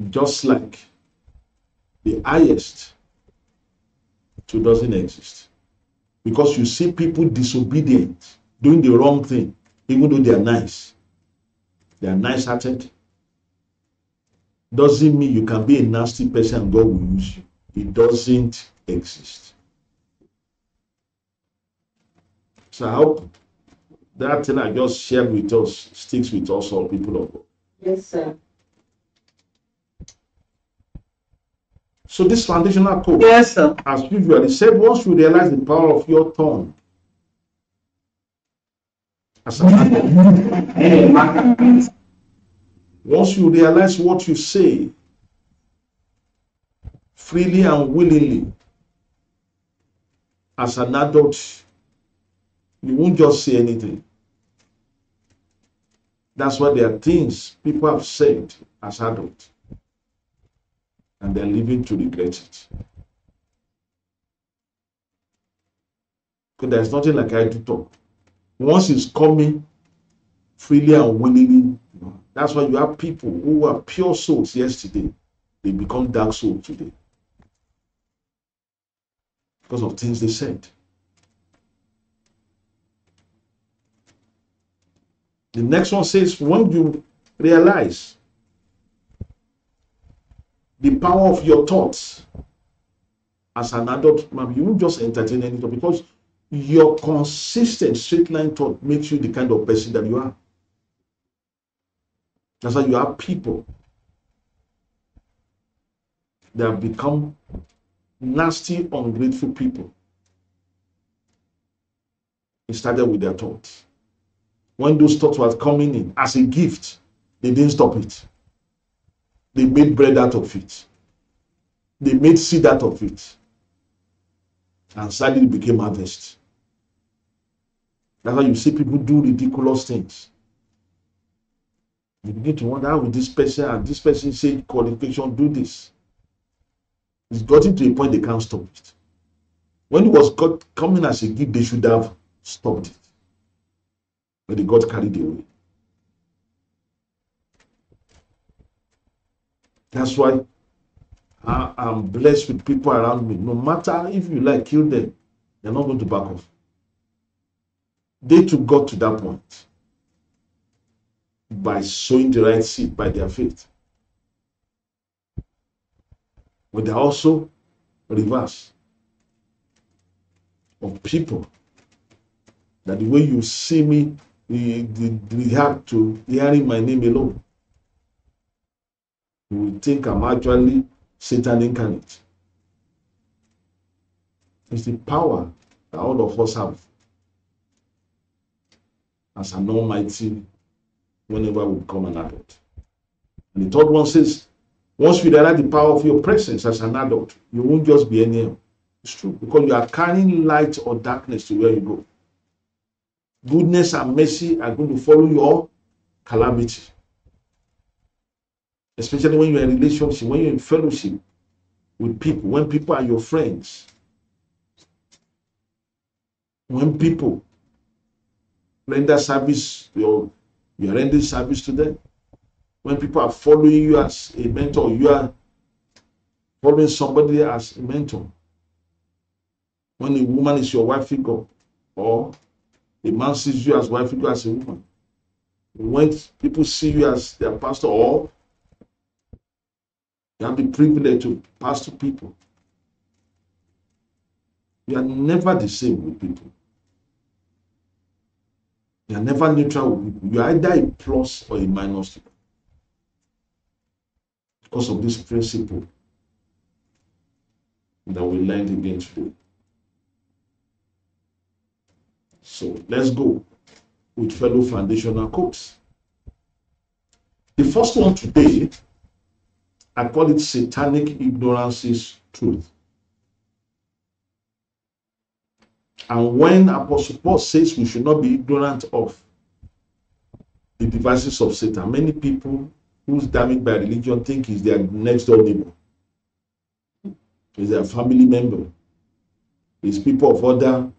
Just like the highest so doesn't exist. Because you see people disobedient, doing the wrong thing, even though they are nice. They are nice hearted. Doesn't mean you can be a nasty person and God will use you. It doesn't exist. So I hope that thing I just shared with us sticks with us all people of God. Yes, sir. So this foundational code, Yes, sir. as usual, it said once you realize the power of your tongue, once you realize what you say freely and willingly as an adult, you won't just say anything. That's why there are things people have said as adults, and they're living to regret it. Because there's nothing like I do talk. Once it's coming freely and willingly, that's why you have people who were pure souls yesterday, they become dark souls today. Because of things they said. The next one says, when you realize the power of your thoughts as an adult man, you won't just entertain anything because your consistent straight line thought makes you the kind of person that you are. That's why you have people that have become nasty, ungrateful people. It started with their thoughts. When those thoughts were coming in as a gift, they didn't stop it. They made bread out of it. They made seed out of it. And suddenly it became harvest. That's why you see people do ridiculous things. You begin to wonder how will this person and this person say qualification do this. It's gotten to a point they can't stop it. When it was got coming as a gift, they should have stopped it. But they got carried away. That's why I am blessed with people around me. No matter if you like, kill them, they're not going to back off. They too got to that point by sowing the right seed by their faith. But they're also reverse of people that the way you see me, they, they react to hearing my name alone. Will think I'm actually Satan incarnate. It's the power that all of us have as an almighty whenever we become an adult. And the third one says, once you realize the power of your presence as an adult, you won't just be any. It's true because you are carrying light or darkness to where you go. Goodness and mercy are going to follow your calamity. Especially when you're in relationship, when you're in fellowship with people, when people are your friends, when people render service, you're, you're rendering service to them. When people are following you as a mentor, you are following somebody as a mentor. When a woman is your wife figure, or a man sees you as wife figure as a woman. When people see you as their pastor, or you have the privilege to pastor people. You are never the same with people. You are never neutral with people. You are either a plus or a minus because of this principle that we learned again today. So let's go with fellow foundational quotes. The first one today, I call it satanic ignorance's truth. And when Apostle Paul says we should not be ignorant of the devices of Satan, many people who's damaged by religion think he's their next door neighbor, is their family member, is people of other,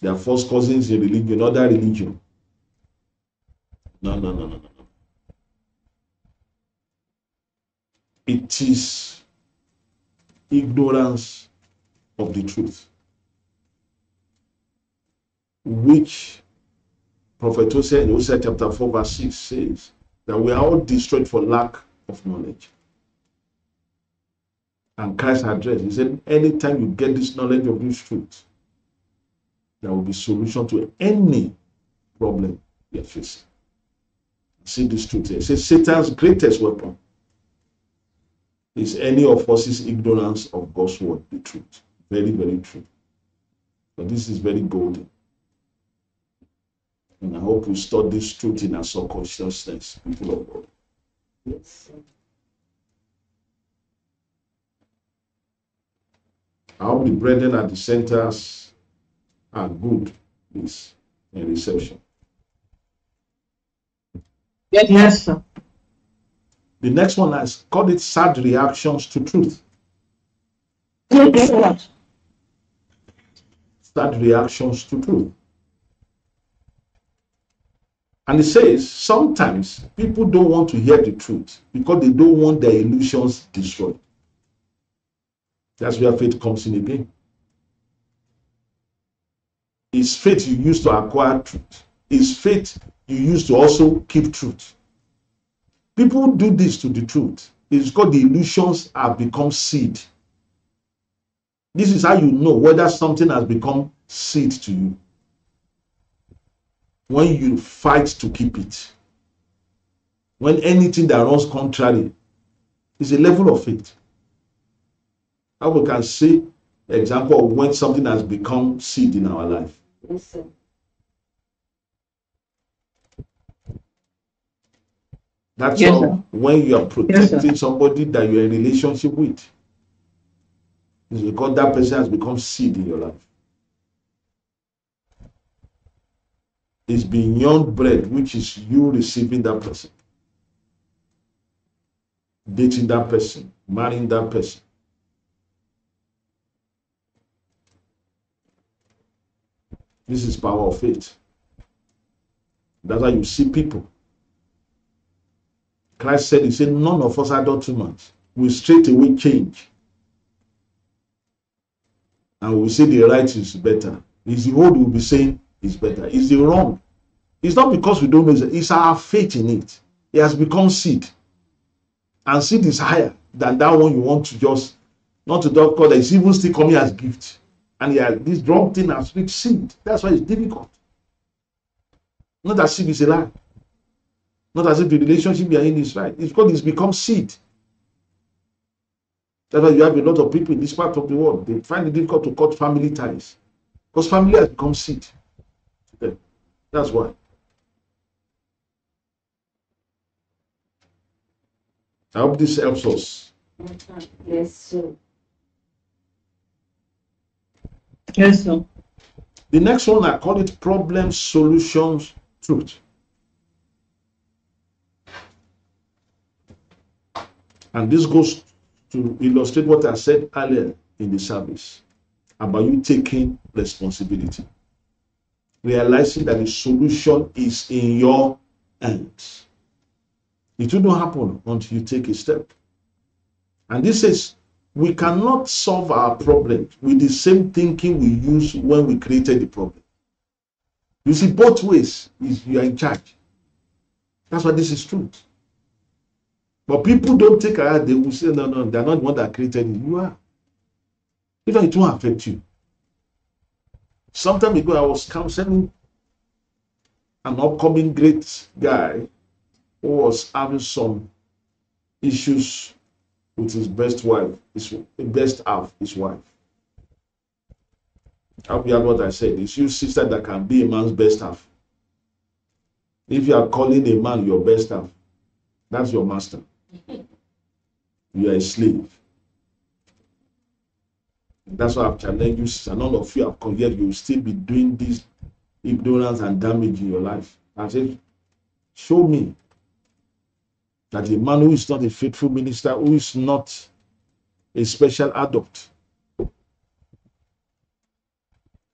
their first cousins in religion, other religion. No, no, no, no, no. It is ignorance of the truth, which Prophet Hosea in Hosea chapter 4, verse 6 says that we are all destroyed for lack of knowledge. And Christ addressed, he said, anytime you get this knowledge of this truth, there will be solution to any problem you're facing. See this truth here. It says Satan's greatest weapon is any of us's ignorance of God's word, the truth. Very, very true. But this is very golden. And I hope you study this truth in our subconsciousness, people of God. Yes. I hope the brethren at the centers are good this in reception. Yes, yes, sir. The next one I called it sad reactions to truth. Sad reactions to truth. And it says sometimes people don't want to hear the truth because they don't want their illusions destroyed. That's where faith comes in again. It's faith you use to acquire truth. It's faith you use to also keep truth. People do this to the truth. It's called the illusions have become seed. This is how you know whether something has become seed to you. When you fight to keep it. When anything that runs contrary is a level of faith. How we can see example of when something has become seed in our life. Yes, That's Yes, how when you are protecting sir. somebody that you're in relationship with. It's because that person has become seed in your life. It's beyond bread, which is you receiving that person, dating that person, marrying that person. This is power of faith. That's why you see people Christ said, He said, none of us too much. We straight away change. And we say the right is better. It's the old we'll be saying is better. It's the wrong. It's not because we don't know, it's our faith in it. It has become seed. And seed is higher than that one you want to just, not to talk because it's even still coming as gift. And yeah, this wrong thing has reached seed. That's why it's difficult. Not that seed is a lie. Not as if the relationship you are in is right. It's because it's become seed. That's why you have a lot of people in this part of the world. They find it difficult to cut family ties. Because family has become seed. to them. That's why. I hope this helps us. Yes, sir. Yes, sir. The next one, I call it problem solutions truth. And this goes to illustrate what I said earlier in the service about you taking responsibility, realizing that the solution is in your hands. It will not happen until you take a step. And this is we cannot solve our problem with the same thinking we used when we created the problem. You see, both ways is you are in charge. That's why this is truth. But people don't take a they will say, no, no, they're not the one that created it. You are. Even it won't affect you. Some time ago, I was counseling an upcoming great guy who was having some issues with his best wife, his best half, his wife. I hope you heard what I said. It's you, sister, that can be a man's best half. If you are calling a man your best half, that's your master. You are a slave. That's why I've challenged you, sister. None of you have come yet. You will still be doing this ignorance and damage in your life. I said, show me that a man who is not a faithful minister, who is not a special adopt,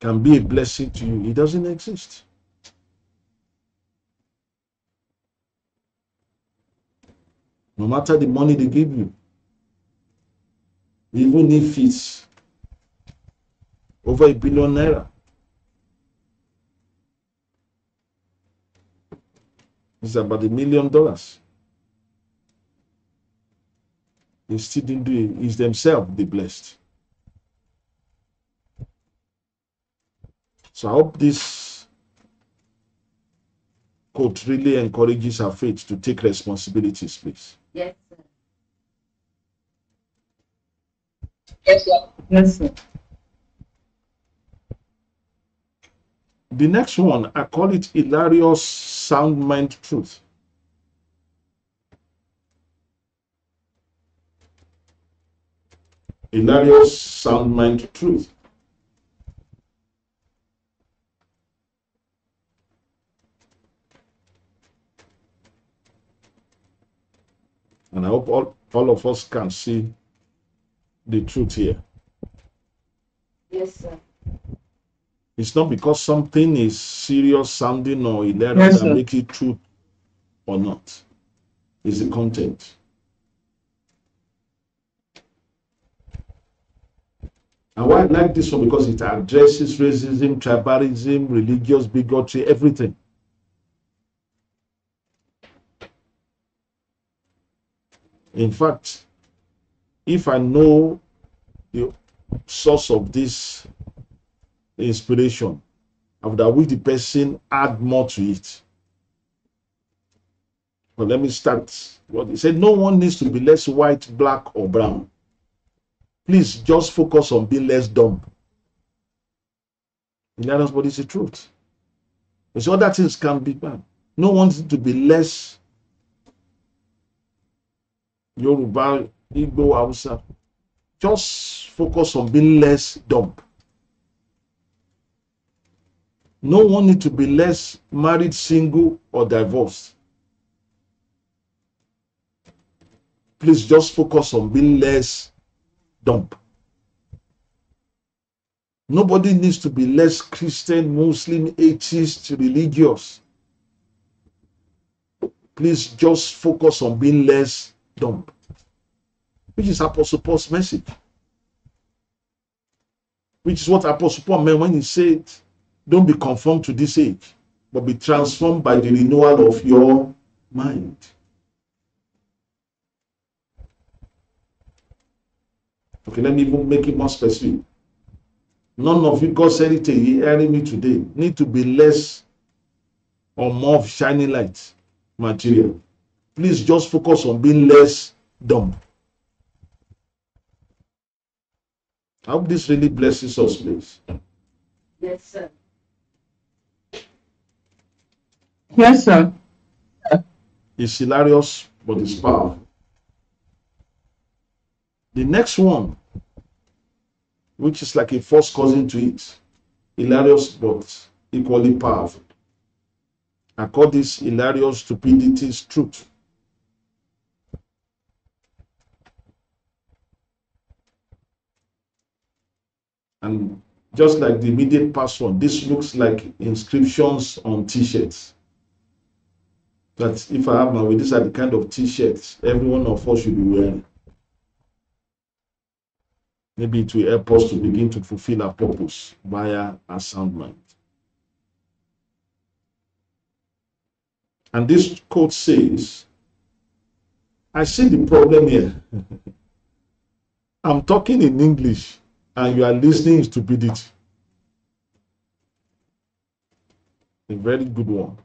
can be a blessing to you. He doesn't exist. No matter the money they give you, even if it's over a billion naira, it's about a million dollars. They still didn't do it. It's themselves the blessed. So I hope this quote really encourages our faith to take responsibilities, please. Yes, sir. Yes, sir. Yes, sir. The next one, I call it hilarious sound mind truth. Hilarious sound mind truth. And I hope all, all of us can see the truth here. Yes, sir. It's not because something is serious sounding or hilarious Yes, that make it true or not. It's the content. And why I like this one because it addresses racism, tribalism, religious bigotry, everything. In fact, if I know the source of this inspiration, have wished the person add more to it. But let me start. What he said, no one needs to be less white, black, or brown. Please just focus on being less dumb. Hilarious, but it's the truth. Because other things can be bad. No one needs to be less Yoruba, Igbo, Hausa. Just focus on being less dumb. No one need to be less married, single, or divorced. Please just focus on being less dumb. Nobody needs to be less Christian, Muslim, atheist, religious. Please just focus on being less dumb. Which is Apostle Paul's message. Which is what Apostle Paul meant when he said, Don't be conformed to this age, but be transformed by the renewal of your mind. Okay, let me even make it more specific. None of you, God said it to you, hearing me today, need to be less or more of shining light material. Please just focus on being less dumb. I hope this really blesses us, please. Yes, sir. Yes, sir. It's hilarious, but it's powerful. The next one, which is like a first cousin to it, hilarious but equally powerful. I call this hilarious stupidity's truth. And just like the immediate past one, this looks like inscriptions on t-shirts. That if I have my way, these are the kind of t-shirts every one of us should be wearing. Maybe it will help us to begin to fulfill our purpose via a sound mind. And this quote says, I see the problem here. I'm talking in English and you are listening in stupidity. A very good one.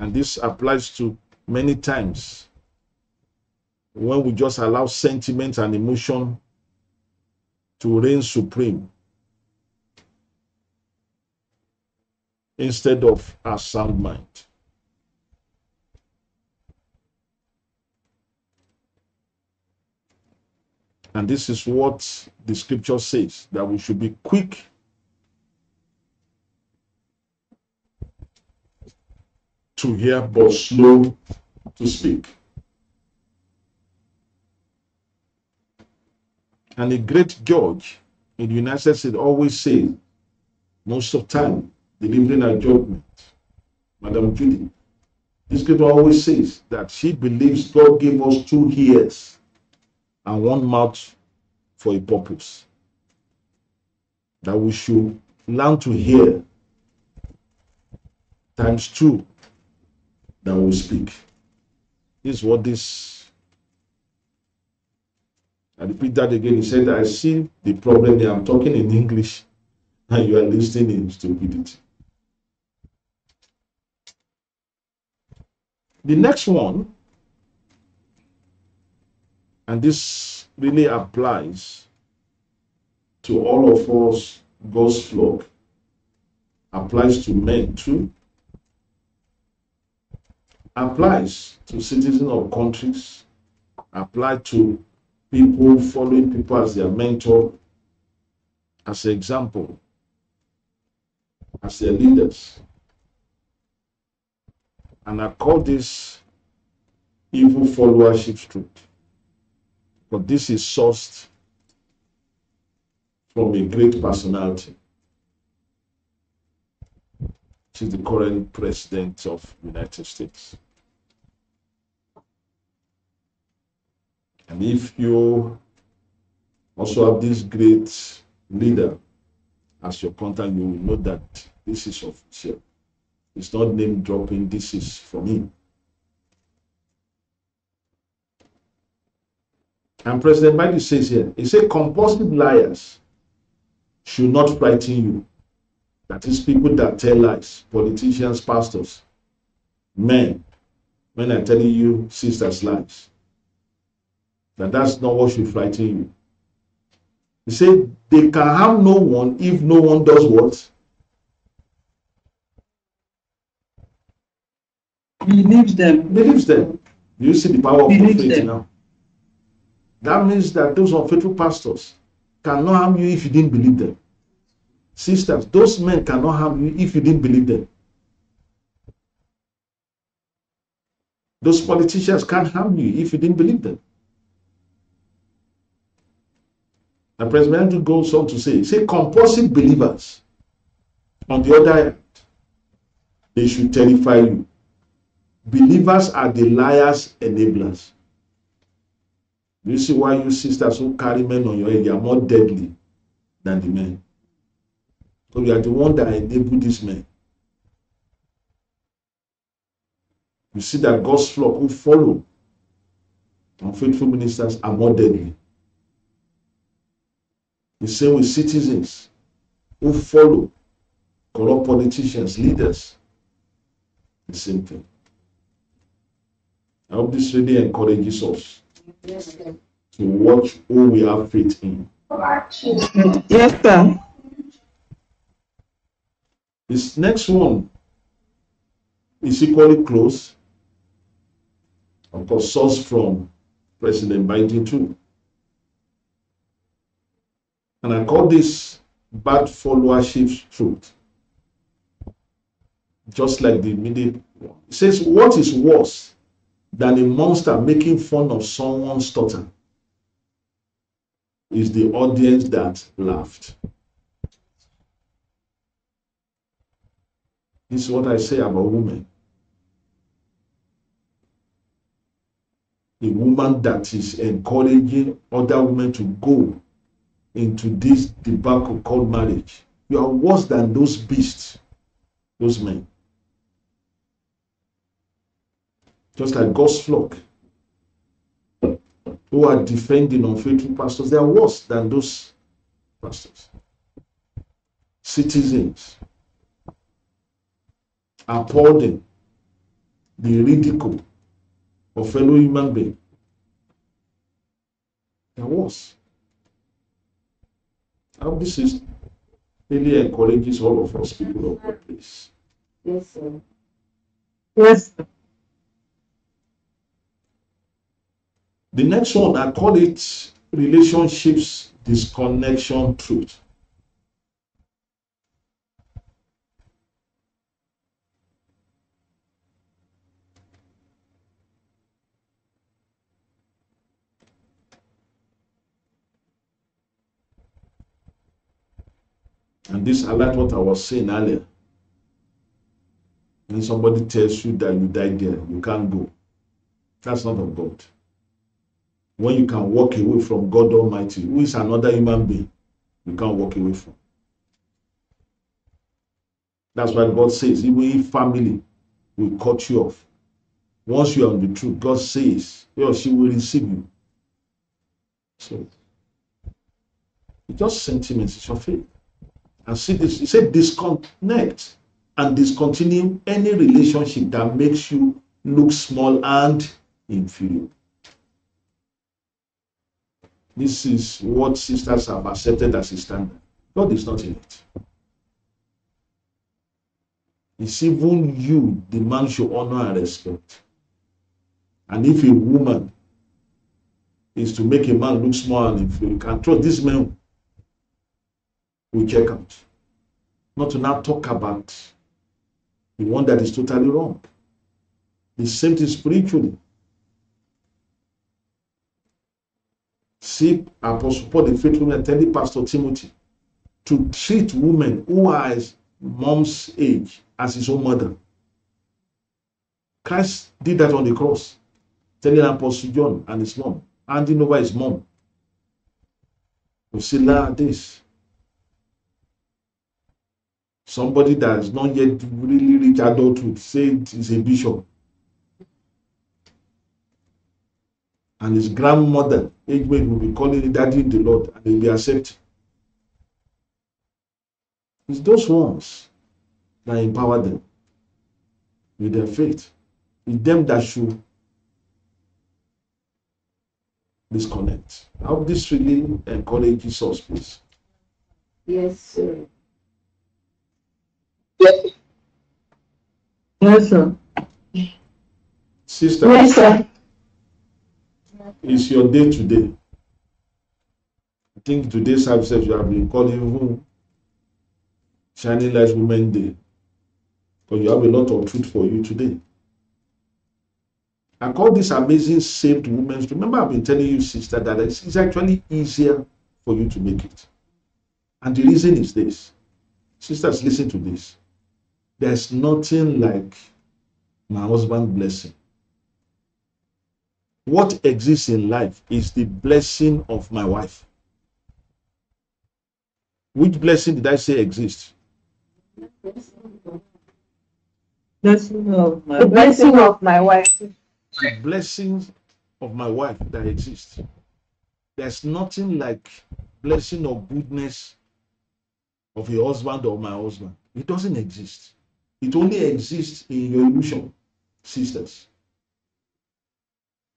And this applies to many times when we just allow sentiment and emotion to reign supreme instead of a sound mind. And this is what the scripture says that we should be quick. To hear but slow to speak. And a great judge in the United States always says, most of time, delivering a judgment, Madam Judy, this scripture always says that she believes God gave us two ears and one mouth for a purpose. That we should learn to hear times two that we speak. This is what this I repeat that again. He said, I see the problem there. I'm talking in English and you are listening in stupidity. The next one, and this really applies to all of us, God's flock, applies to men too, applies to citizens of countries, apply to people following people as their mentor, as an example, as their leaders. And I call this evil followership truth. But this is sourced from a great personality, is the current president of United States. And if you also have this great leader as your contact, you will know that this is official. It's not name dropping, this is for me. And President Biden says here, he said compulsive liars should not frighten you. That is people that tell lies, politicians, pastors, men. When I'm telling you sisters lies. That that's not what should frighten you. He said they can have no one if no one does what? Believes them. Believes them. Do you see the power of faith now? That means that those unfaithful pastors cannot harm you if you didn't believe them. Sisters, those men cannot harm you if you didn't believe them. Those politicians can't harm you if you didn't believe them. And President Andrew goes on to say, say compulsive believers, on the other hand, they should terrify you. Believers are the liars' enablers. You see why you sisters who carry men on your head, you are more deadly than the men? So you are the one that enable these men. You see that God's flock who follow unfaithful ministers are more deadly. The same with citizens who follow corrupt politicians, leaders. The same thing. I hope this really encourages us to watch who we have faith in. Yes, sir. This next one is equally close. Of course, sourced from President Biden too. And I call this bad followership truth. Just like the immediate one. It says, What is worse than a monster making fun of someone's stutter? Is the audience that laughed. This is what I say about women. A woman that is encouraging other women to go into this debacle called marriage. You are worse than those beasts, those men. Just like God's flock who are defending unfaithful pastors, they are worse than those pastors. Citizens upholding the ridicule of fellow human beings. They are worse. Now, this is really encourages all of us, people of God, please. Yes, sir. Yes, sir. The next one, I call it relationships disconnection truth. And this, like what I was saying earlier. When somebody tells you that you died there, you can't go. That's not of God. When you can walk away from God Almighty, who is another human being, you can't walk away from. That's why God says, even if family will cut you off, once you are on the truth, God says he or she will receive you. So, it's just sentiments, it's your faith. And see this, he said disconnect and discontinue any relationship that makes you look small and inferior. This is what sisters have accepted as a standard. God is not in it. It's even you, the man should honor and respect. And if a woman is to make a man look small and inferior, you can trust this man we check out. Not to now talk about the one that is totally wrong. The same thing spiritually. See Apostle Paul, the faithful man, telling Pastor Timothy to treat women who are his mom's age as his own mother. Christ did that on the cross, telling Apostle John and his mom, handing over his mom. You see, like this. Somebody that has not yet really reached adulthood, say it is a bishop. And his grandmother, mate, will be calling daddy the Lord, and they'll be accepted. It's those ones that empower them with their faith. It's them that should disconnect. I hope this really encourages us, please. Yes, sir. Yes, sir. Sister, Yes, sir. It's your day today. I think today's services you have been calling who Shining Light Women Day. Because you have a lot of truth for you today. I call this amazing saved women. Remember, I've been telling you, sister, that it's actually easier for you to make it. And the reason is this. Sisters, listen to this. There's nothing like my husband's blessing. What exists in life is the blessing of my wife. Which blessing did I say exists? Blessing of my The blessing of my wife. The blessings of my wife that exist. There's nothing like blessing or goodness of your husband or my husband. It doesn't exist. It only exists in your illusion, sisters.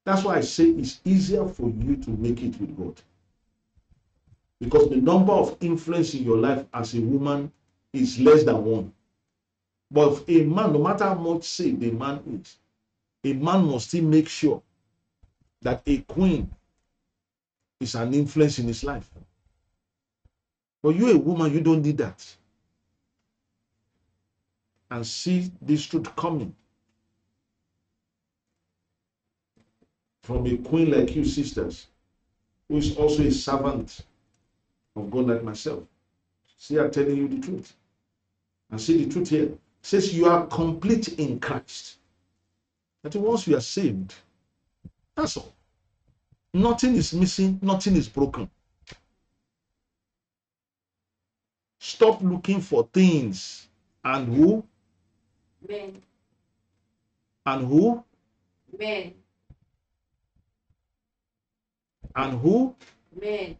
That's why I say it's easier for you to make it with God. Because the number of influence in your life as a woman is less than one. But a man, no matter how much saved a man is, a man must still make sure that a queen is an influence in his life. But you, a woman, you don't need that. And see this truth coming from a queen like you, sisters, who is also a servant of God like myself. See, I'm telling you the truth. And see the truth here. It says you are complete in Christ. That once you are saved, that's all. Nothing is missing, nothing is broken. Stop looking for things and who Men, and who men, and who. men.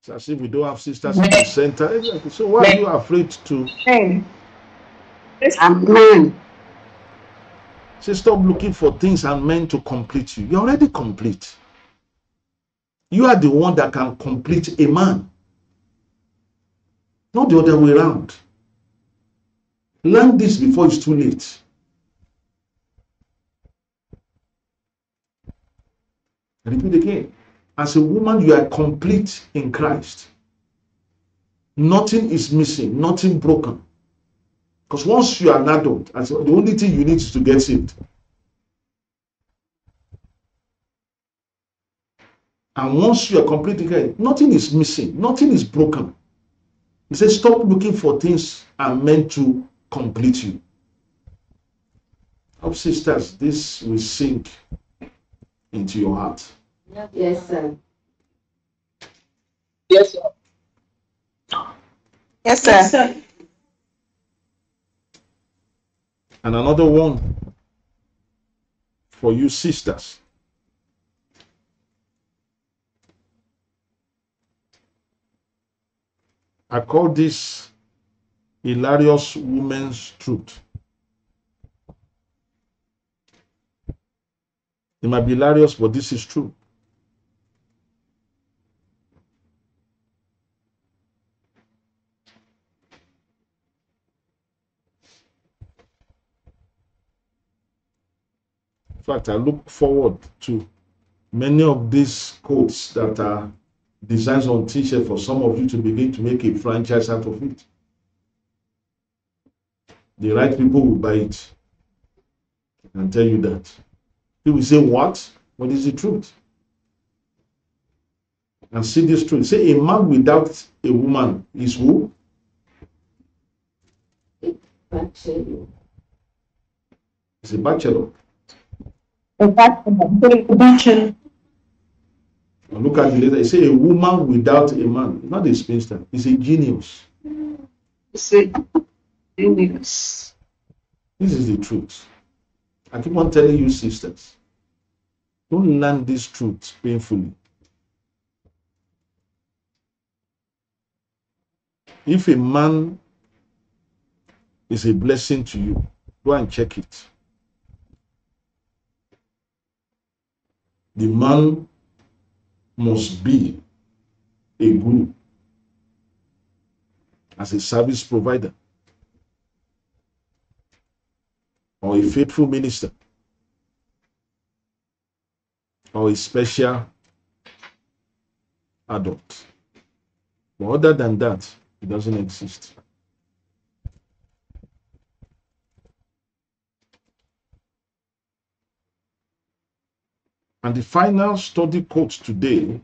It's as if we don't have sisters in the center. So why are you afraid to Men. I'm man. say stop looking for things and men to complete you? You're already complete. You are the one that can complete a man, not the other way around. Learn this before it's too late. Repeat again. As a woman, you are complete in Christ. Nothing is missing, nothing broken. Because once you are an adult, the only thing you need is to get saved. And once you are completely nothing is missing, nothing is broken. He says, Stop looking for things are meant to complete you. Oh, sisters, this will sink into your heart. Yes, sir. Yes, sir. Yes, sir. Yes, sir. And another one for you sisters. I call this hilarious woman's truth. It might be hilarious, but this is true. Fact, I look forward to many of these quotes that are designs on t-shirt for some of you to begin to make a franchise out of it. The right people will buy it. Can tell you that. People say, What? What is the truth? And see this truth. Say a man without a woman is who? It's a bachelor. It's A bachelor. And look at the letter. It say a woman without a man. Not a spinster. It's a genius. It's a genius. This is the truth. I keep on telling you, sisters, don't learn this truth painfully. If a man is a blessing to you, go and check it. The man must be a guru as a service provider or a faithful minister or a special adult. But other than that, it doesn't exist. And the final study quote today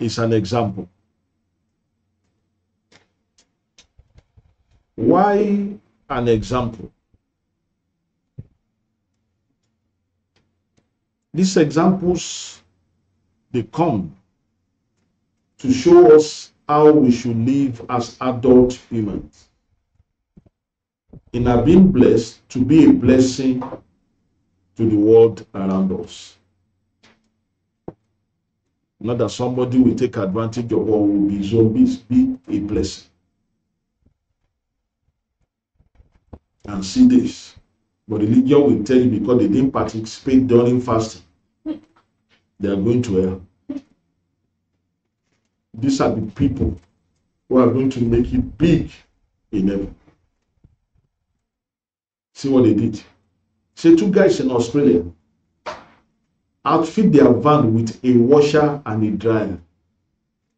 is an example. Why an example? These examples, they come to show us how we should live as adult humans. In our being blessed to be a blessing to the world around us. Not that somebody will take advantage of or will be zombies, be a blessing. And see this. But religion will tell you because they didn't participate during fasting, they are going to hell. These are the people who are going to make it big in heaven. See what they did. Say two guys in Australia outfit their van with a washer and a dryer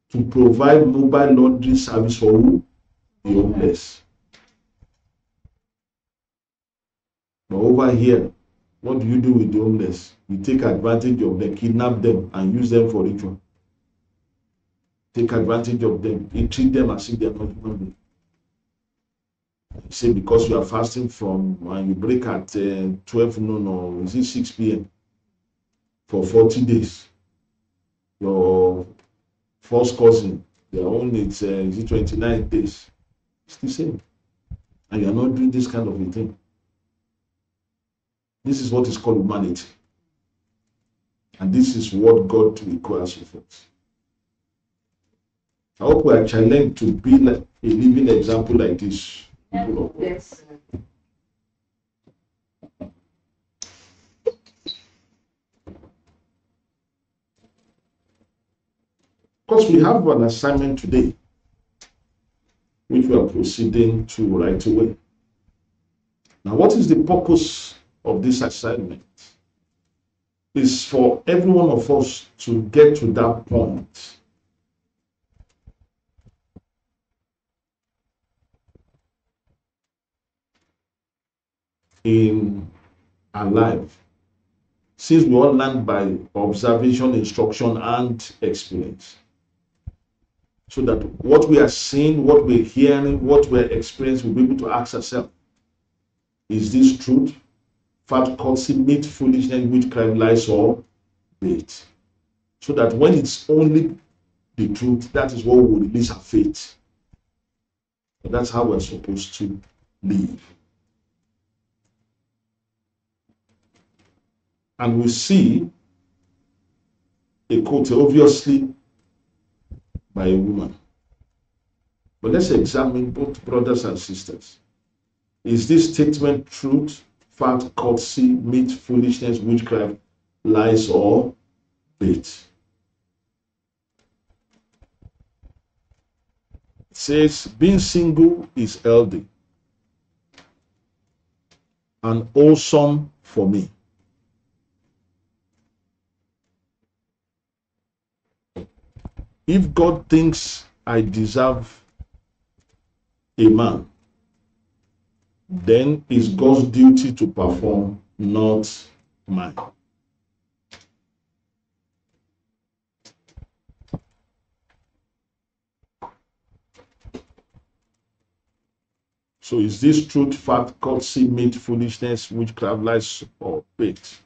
to provide mobile laundry service for who? The homeless. But over here, what do you do with the homeless? You take advantage of them, kidnap them, and use them for ritual. Take advantage of them. You treat them as if they are not human beings say because you are fasting from and you break at uh, 12 noon or is it 6 p.m. for 40 days, your first cousin, their own it's uh, is it 29 days. It's the same. And you are not doing this kind of a thing. This is what is called humanity. And this is what God requires of us. I hope we are challenged to be a living example like this Yes. Because we have an assignment today, which we are proceeding to right away. Now, what is the purpose of this assignment? Is for every one of us to get to that point in our life since we all learn by observation, instruction, and experience. So that what we are seeing, what we're hearing, what we're experiencing, we'll be able to ask ourselves, is this truth? Fact, consummate foolishness, witchcraft, lies, or bait? So that when it's only the truth, that is what will release our faith. And that's how we're supposed to live. And we see a quote, obviously by a woman. But let's examine both brothers and sisters. Is this statement truth, fact, courtesy, myth, foolishness, witchcraft, lies, or bait? It says being single is healthy and awesome for me. If God thinks I deserve a man, then it's God's duty to perform, not mine. So is this truth, fact, courtesy, myth, foolishness, witchcraft, lies, or bait?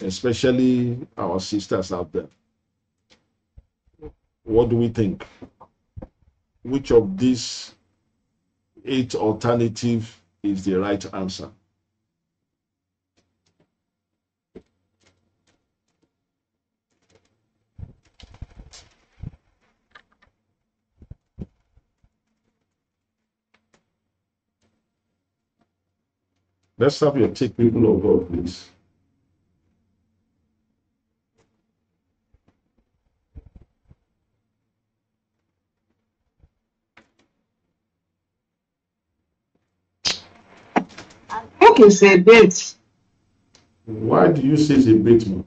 Especially our sisters out there. What do we think? Which of these eight alternatives is the right answer? Let's have your take, people of God, please. I think it's a bit. Why do you say it's a bit more?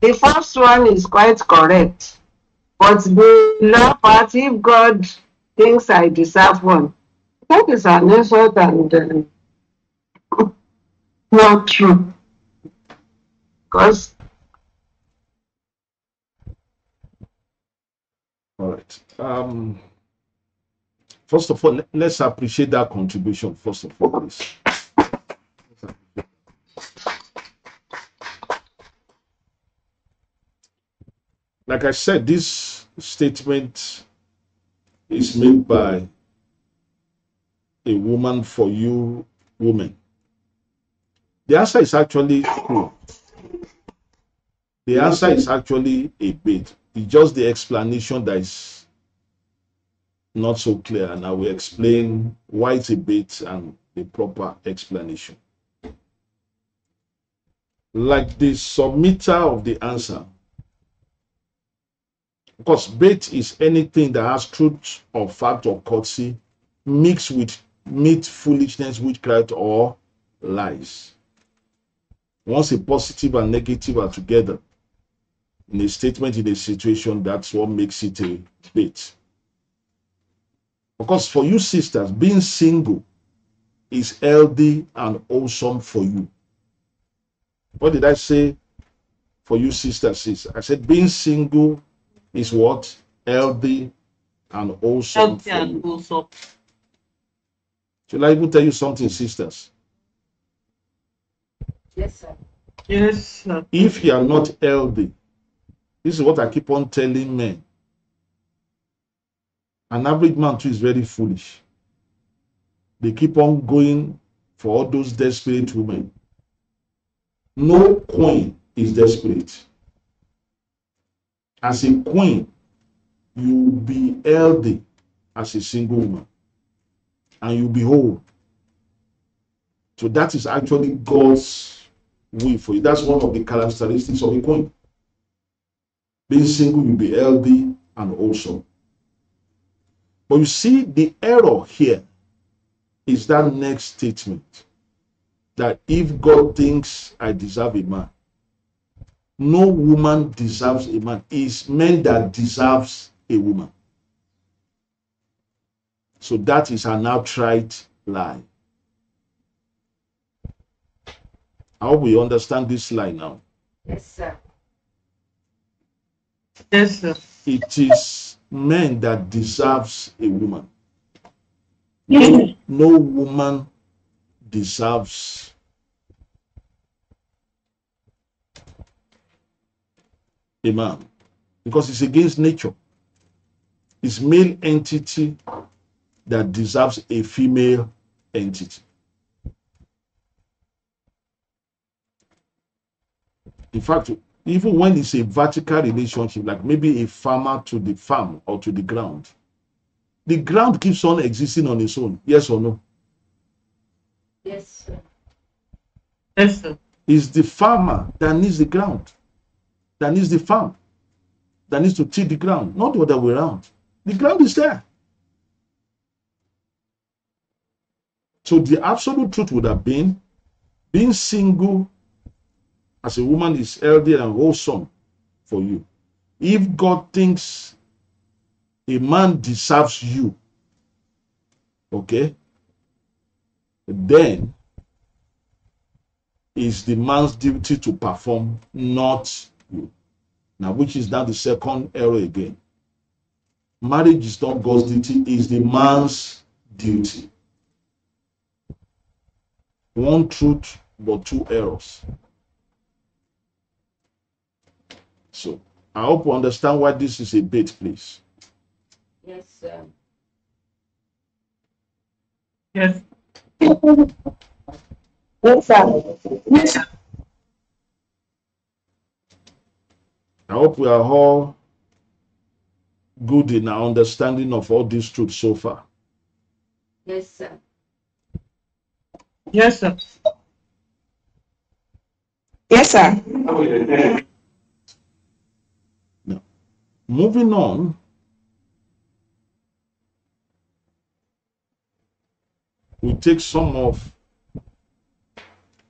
The first one is quite correct. But the last part, if God thinks I deserve one, that is an insult and uh, not true. Because All right. Um, first of all, let's appreciate that contribution. First of all, please. Like I said, this statement is made by a woman for you women. The answer is actually true. The answer is actually a bit. It's just the explanation that is not so clear, and I will explain why it's a bit and the proper explanation. Like the submitter of the answer, because bait is anything that has truth or fact or courtesy mixed with myth, foolishness, witchcraft, or lies. Once a positive and negative are together in a statement, in a situation, that's what makes it a bait. Because for you sisters, being single is healthy and awesome for you. What did I say for you sisters? Sis? I said being single is what? Healthy and awesome Healthy for you. and wholesome. Shall I even tell you something, sisters? Yes, sir. Yes, sir. If you are not healthy, this is what I keep on telling men. An average man too is very foolish. They keep on going for all those desperate women. No queen is desperate. As a queen, you will be healthy as a single woman and you'll be whole. So that is actually God's will for you. That's one of the characteristics of a queen. Being single, you'll be healthy and wholesome. But you see, the error here is that next statement that if God thinks I deserve a man, no woman deserves a man. It's men that deserves a woman. So that is an outright lie. I hope we understand this lie now. Yes, sir. Yes, sir. It is men that deserves a woman. Yes. No woman deserves a man because it's against nature. It's male entity that deserves a female entity. In fact, even when it's a vertical relationship, like maybe a farmer to the farm or to the ground, the ground keeps on existing on its own. Yes or no? Yes, sir. Yes, sir. It's the farmer that needs the ground, that needs the farm, that needs to till the ground, not the other way around. The ground is there. So the absolute truth would have been being single as a woman is healthy and wholesome for you. If God thinks a man deserves you, okay, then it's the man's duty to perform, not you. Now, which is now the second error again. Marriage is not God's duty, it's the man's duty. One truth, but two errors. So, I hope you understand why this is a bait, please. Yes, sir. Yes. Yes, sir. Yes, sir. I hope we are all good in our understanding of all these truths so far. Yes, sir. Yes, sir. Yes, sir. Moving on, we take some of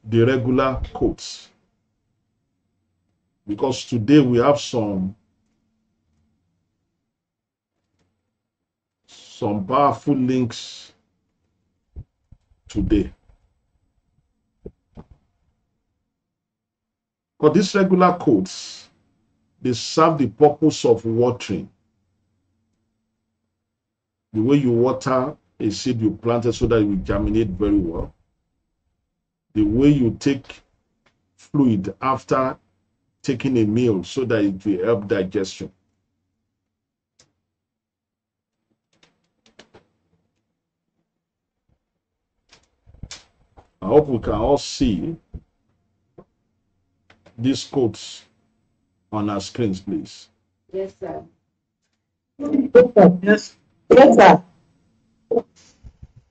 the regular quotes because today we have some some powerful links today. But these regular quotes they serve the purpose of watering. The way you water a seed you planted so that it will germinate very well. The way you take fluid after taking a meal so that it will help digestion. I hope we can all see these quotes on our screens, please. Yes, sir. Yes. Yes, sir.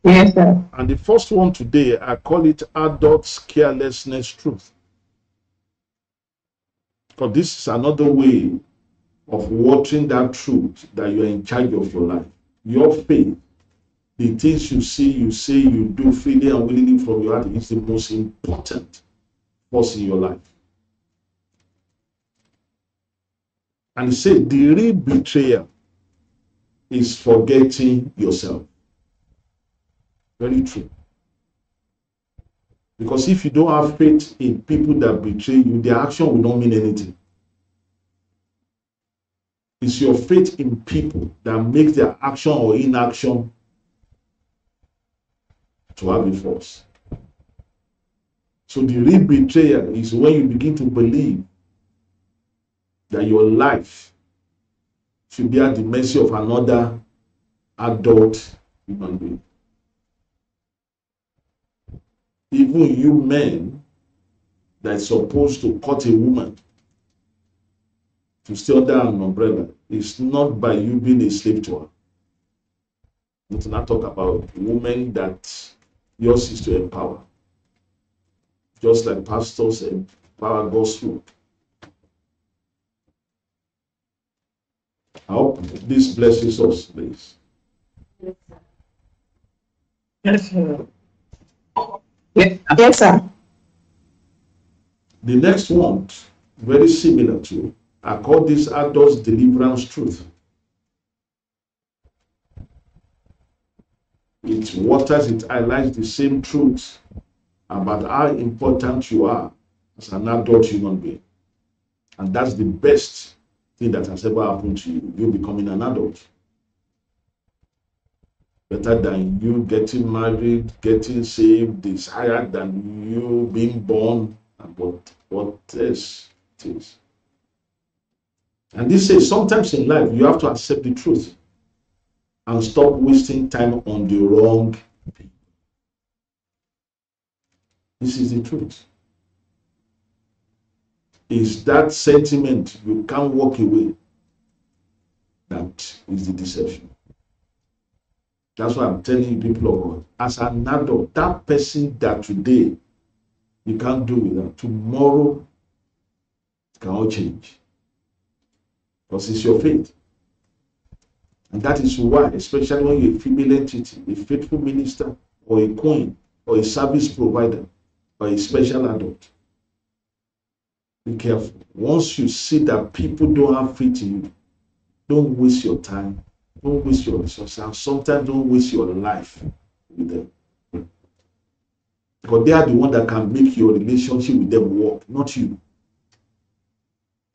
Yes, sir. And the first one today, I call it adults carelessness truth. Because this is another way of watering that truth that you're in charge of your life. Your faith, the things you see, you say, you do freely and willingly from your heart is the most important force in your life. And said, the real betrayal is forgetting yourself. Very true. Because if you don't have faith in people that betray you, their action will not mean anything. It's your faith in people that makes their action or inaction to have a force. So the real betrayal is when you begin to believe that your life should be at the mercy of another adult human being. Even you men that is supposed to cut a woman to stay under an umbrella is not by you being a slave to her. Let's not talk about women that yours is to empower. Just like pastors empower God's. I hope this blesses us, please. Yes, sir. Yes, sir. Yes, sir. The next one, very similar to, I call this adult deliverance truth. It waters, it highlights the same truth about how important you are as an adult human being. And that's the best thing that has ever happened to you, you becoming an adult. Better than you getting married, getting saved, is higher than you being born, and what, what else it is. And this says sometimes in life you have to accept the truth and stop wasting time on the wrong people. This is the truth. Is that sentiment you can't walk away? That is the deception. That's why I'm telling you, people of God, as an adult, that person that today you can't do without, tomorrow it can all change. Because it's your faith. And that is why, especially when you're a female entity, a faithful minister, or a queen, or a service provider, or a special adult, be careful. Once you see that people don't have faith in you, don't waste your time, don't waste your resources, and sometimes don't waste your life with them. Because they are the one that can make your relationship with them work, not you.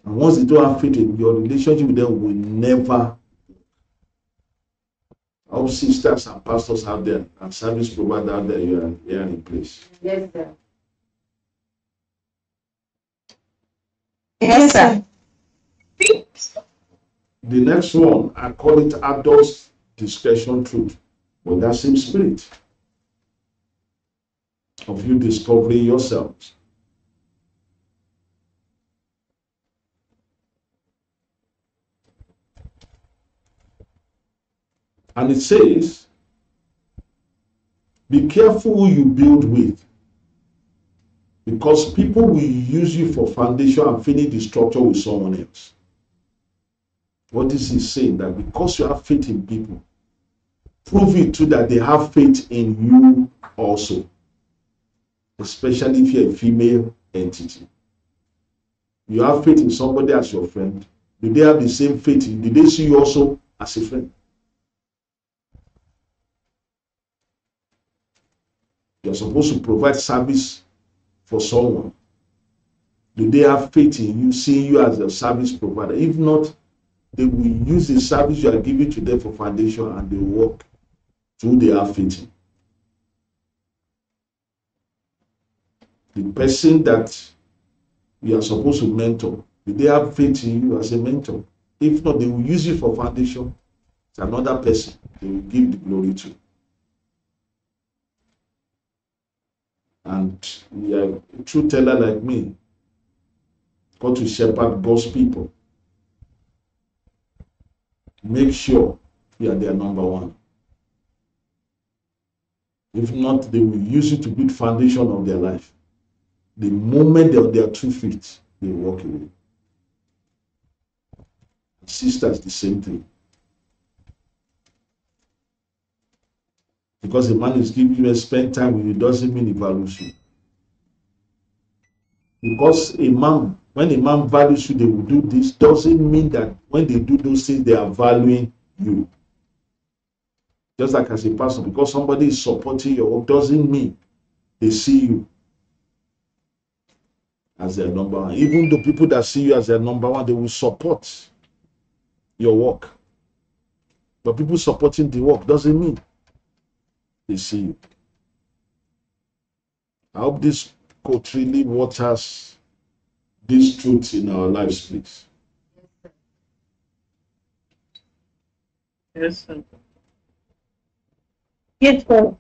And once they don't have faith in your relationship with them will never our sisters and pastors out there and service providers out there you are, you are in place. Yes, sir. Yes, sir. The next one, I call it adult discretion truth. But that same spirit of you discovering yourselves. And it says, be careful who you build with. Because people will use you for foundation and finish the structure with someone else. What is he saying that because you have faith in people, prove it too that they have faith in you also. Especially if you're a female entity. You have faith in somebody as your friend. Do they have the same faith? Did they see you also as a friend? You're supposed to provide service for someone. Do they have faith in you, seeing you as a service provider? If not, they will use the service you are giving to them for foundation and they work through their faith in. The person that you are supposed to mentor, do they have faith in you as a mentor? If not, they will use you for foundation. It's another person they will give the glory to. And a true teller like me, got to shepherd God's people. Make sure you are their number one. If not, they will use it to build foundation of their life. The moment on their two feet, they walk away. Sisters, the same thing. Because a man is giving you spend time with you doesn't mean he values you. Because a man, when a man values you, they will do this, doesn't mean that when they do those things, they are valuing you. Just like as a pastor, because somebody is supporting your work doesn't mean they see you as their number one. Even the people that see you as their number one, they will support your work. But people supporting the work doesn't mean they see you. I hope this quote really waters this truth in our lives, please. Yes, sir. Yes, sir.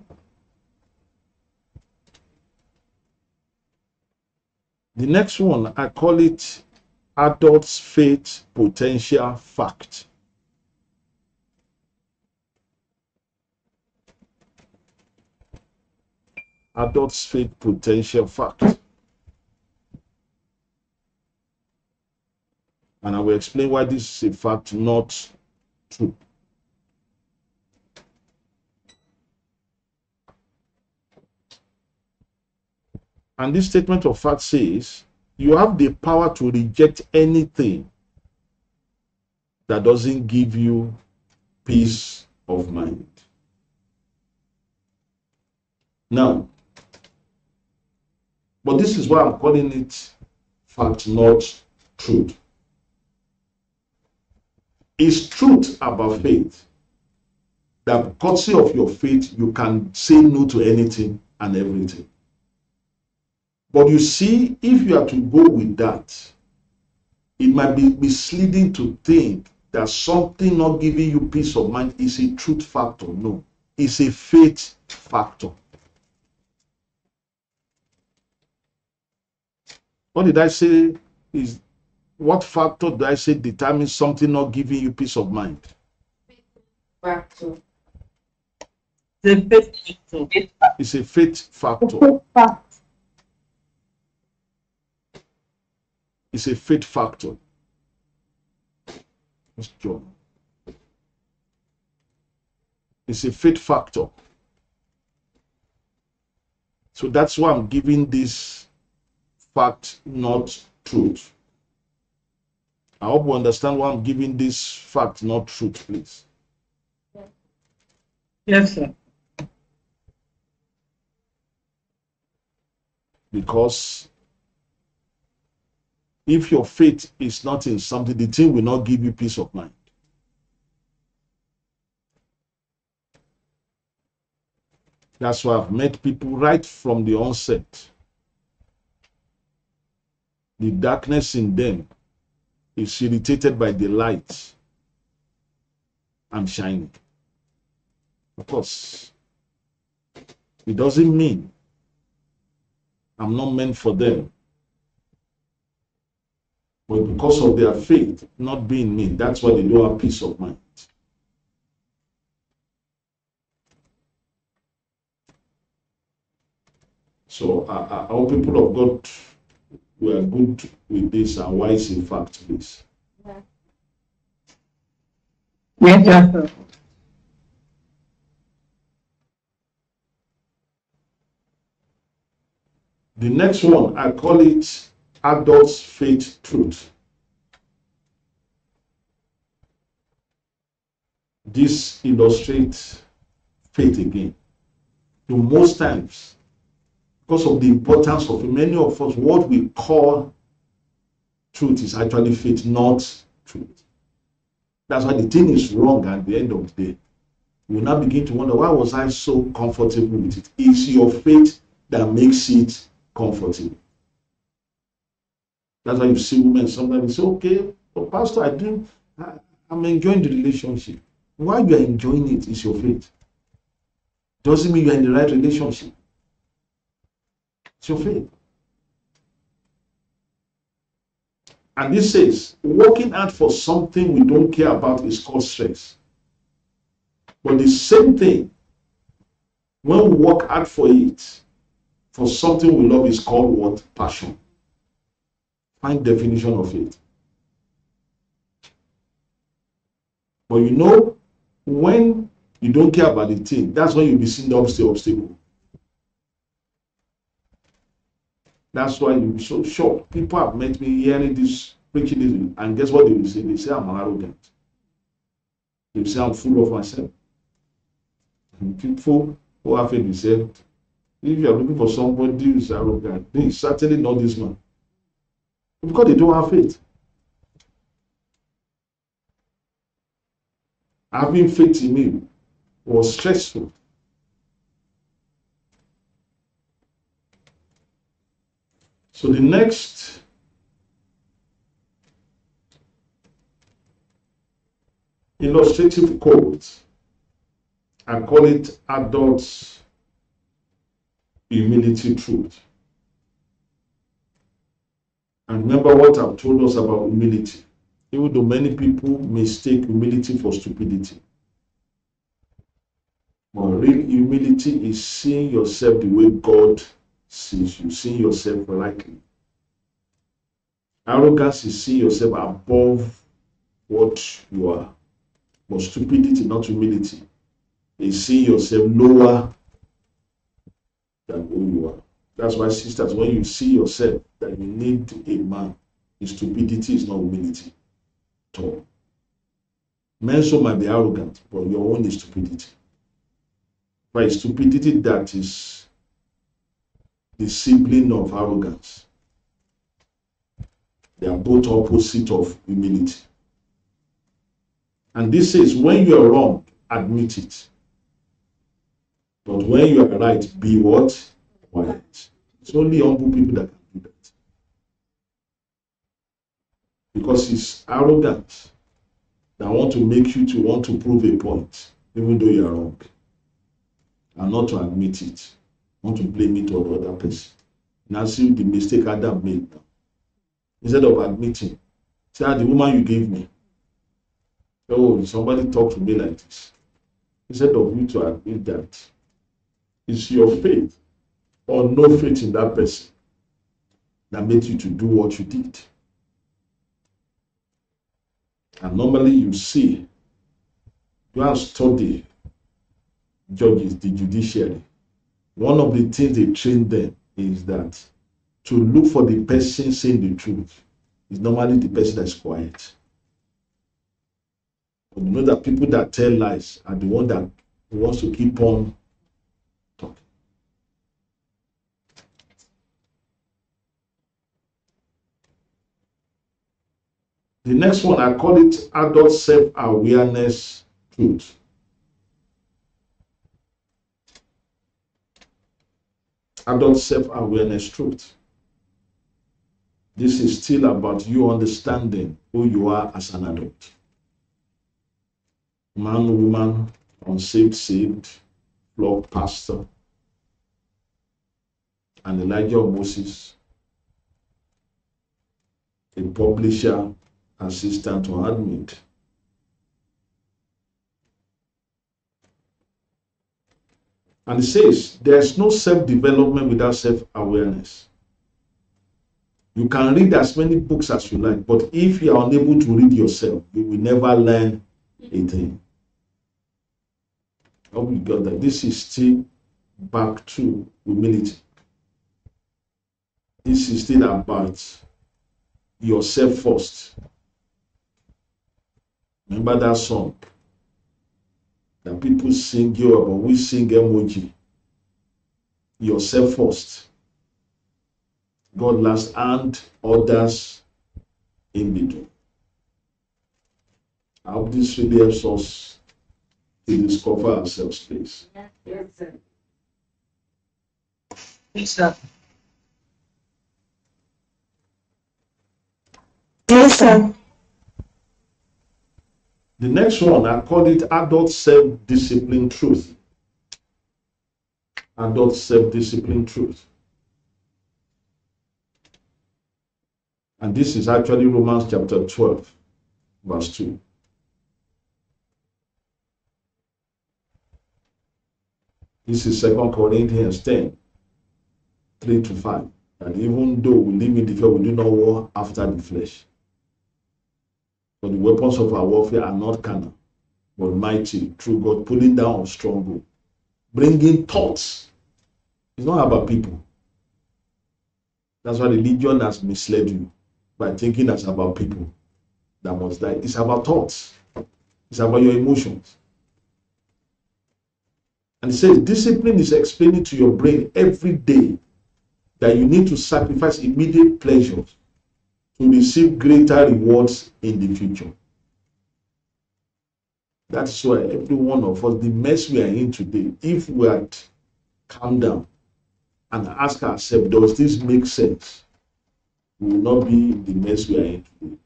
The next one, I call it adults' faith potential fact. Adults' faith potential fact. And I will explain why this is a fact, not true. And this statement of fact says you have the power to reject anything that doesn't give you peace of mind. Now, but this is why I'm calling it fact, not truth. Is truth about faith that courtesy of your faith, you can say no to anything and everything. But you see, if you are to go with that, it might be misleading to think that something not giving you peace of mind is a truth factor. No, it's a faith factor. What did I say? Is what factor do I say determines something not giving you peace of mind? Factor. The faith factor. It's a faith factor. It's a faith factor. It's John. It's a faith factor. So that's why I'm giving this fact, not truth. I hope you understand why I'm giving this fact, not truth, please. Yes, sir. Because if your faith is not in something, the thing will not give you peace of mind. That's why I've met people right from the onset. The darkness in them is irritated by the light I'm shining. Of course, it doesn't mean I'm not meant for them. But because of their faith not being me, that's why they don't have peace of mind. So our people of God were good with this and wise in fact, please. Yes, sir. The next one, I call it adults' faith truth. This illustrates faith again. So most times, because of the importance of many of us, what we call truth is actually faith, not truth. That's why the thing is wrong at the end of the day. You now begin to wonder, why was I so comfortable with it? It's your faith that makes it comfortable. That's why you see women sometimes say, okay, but Pastor, I do, I, I'm enjoying the relationship. Why you are enjoying it is your faith. Doesn't mean you're in the right relationship. Faith. And this says, working hard for something we don't care about is called stress. But the same thing, when we work hard for it, for something we love is called what? Passion. Find definition of it. But you know, when you don't care about the thing, that's when you'll be seeing the obstacle. obstacle. That's why be so shocked. People have met me hearing this, preaching this, and guess what they will say? They say I'm arrogant. They say I'm full of myself. And people who have they say, if you are looking for somebody who is arrogant, then it's certainly not this man. Because they don't have faith. Having faith in me was stressful. So the next illustrative quote, I call it adults humility truth. And remember what I've told us about humility. Even though many people mistake humility for stupidity. But real humility is seeing yourself the way God sees you, seeing yourself rightly. Arrogance is seeing yourself above what you are. But But stupidity, not humility, is seeing yourself lower than who you are. That's why, sisters, when you see yourself that you need a man, stupidity is not humility at all. Men so might be arrogant, but your own is stupidity. By stupidity that is the sibling of arrogance. They are both opposite of humility. And this says, when you are wrong, admit it. But when you are right, be what? Quiet. It's only humble people that can do that. Because it's arrogant that want to make you to want to prove a point, even though you are wrong. And not to admit it. Want to blame it on the other person. Now see the mistake Adam made now. Instead of admitting, say, ah, the woman you gave me. Oh, somebody talk to me like this. Instead of you to admit that, it's your faith or no faith in that person that made you to do what you did. And normally you see, you have study judges, the judiciary. One of the things they train them is that to look for the person saying the truth is normally the person that's quiet. You know that people that tell lies are the one that wants to keep on talking. The next one, I call it adult self-awareness truth. Adult self-awareness truth. This is still about you understanding who you are as an adult. Man, woman, unsaved, saved, flock, pastor, and Elijah Moses, a publisher, assistant, or admin. And it says, there's no self development without self awareness. You can read as many books as you like, but if you are unable to read yourself, you will never learn a thing. Hope you got that. This is still back to humility. This is still about yourself first. Remember that song that people sing you about? We sing emoji. Yourself first. God last and others in between. I hope this really helps us to discover ourselves, please. Yes, sir. Yes, sir. Yes, sir. The next one, I call it adult self discipline truth. Adult self discipline truth. And this is actually Romans chapter 12, verse 2. This is 2 Corinthians 10, 3 to 5. And even though we live in the flesh, we do not war after the flesh. For the weapons of our warfare are not carnal, but mighty through God, pulling down stronghold, bringing thoughts. It's not about people. That's why religion has misled you by thinking that's about people that must die. It's about thoughts. It's about your emotions. And it says discipline is explaining to your brain every day that you need to sacrifice immediate pleasures to receive greater rewards in the future. That's why every one of us, the mess we are in today, if we had calm down and ask ourselves, does this make sense? We will not be in the mess we are in today.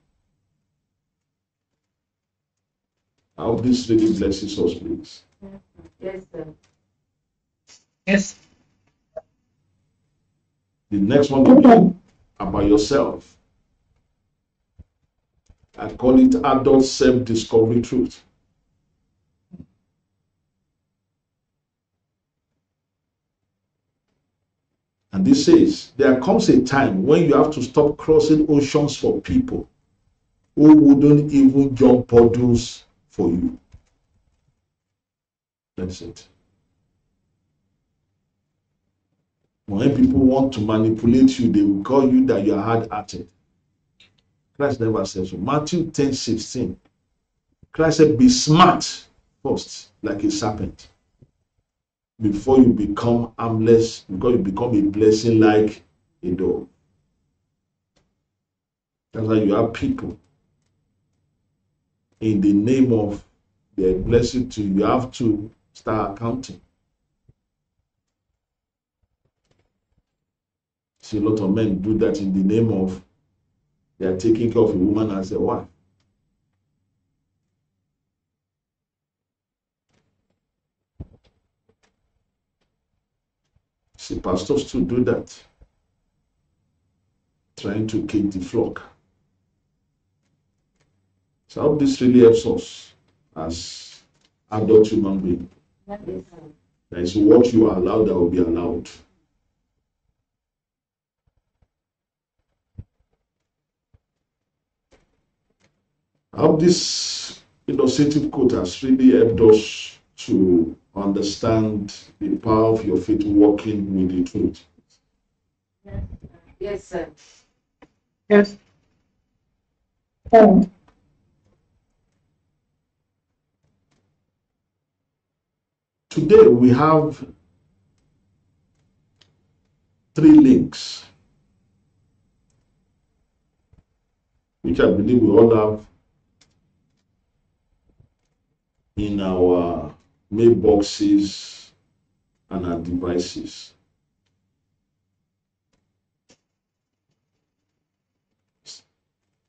I hope this really blesses us, please. Yes, sir. Yes. The next one will be about yourself. I call it adult self discovery truth. And this says, there comes a time when you have to stop crossing oceans for people who wouldn't even jump puddles for you. That's it. When people want to manipulate you, they will call you that you are hard hearted. Christ never said so. Matthew 10 16. Christ said, Be smart first, like a serpent, before you become harmless, because you become a blessing like a dove. That's why you have people in the name of their blessing to you. you have to start accounting. See, a lot of men do that in the name of they are taking care of a woman as a wife. See, pastors to do that, trying to keep the flock. So, I hope this really helps us as adult human beings. That is what you are allowed that will be allowed. I hope this illustrative quote has really helped us to understand the power of your faith working with the truth. Yes, sir. Yes. Um, Today we have three links, which I believe we all have in our uh, mailboxes and our devices.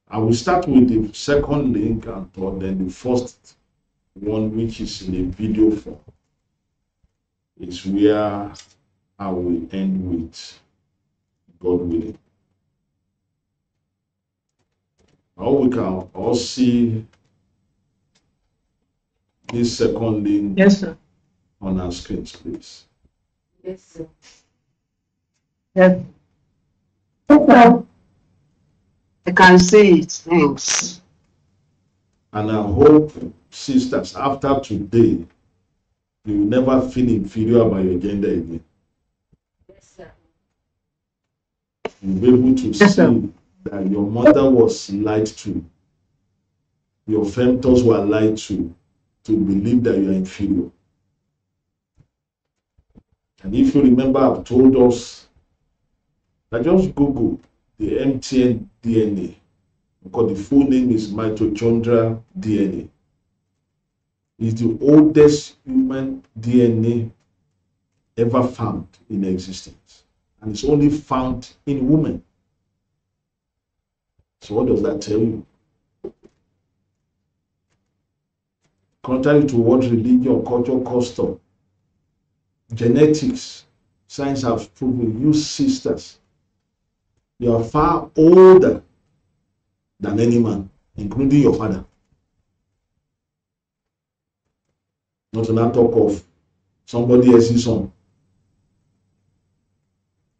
I will start with the second link and then the first one, which is in a video form is where I will end with God willing. Or we can all see this second link yes, sir. on our screens, please. Yes, sir. Yes. Okay. I can see it. Thanks. And I hope, sisters, after today, you will never feel inferior by your gender again. Yes, sir. You'll be able to Yes, sir. see that your mother was lied to, your femtors were lied to, to believe that you are inferior. And if you remember, I've told us that just Google the MTN DNA, because the full name is mitochondrial DNA. It's the oldest human DNA ever found in existence. And it's only found in women. So, what does that tell you? Contrary to what religion, culture, custom, genetics, science have proven, you sisters, you are far older than any man, including your father. Not to now talk of somebody else's son.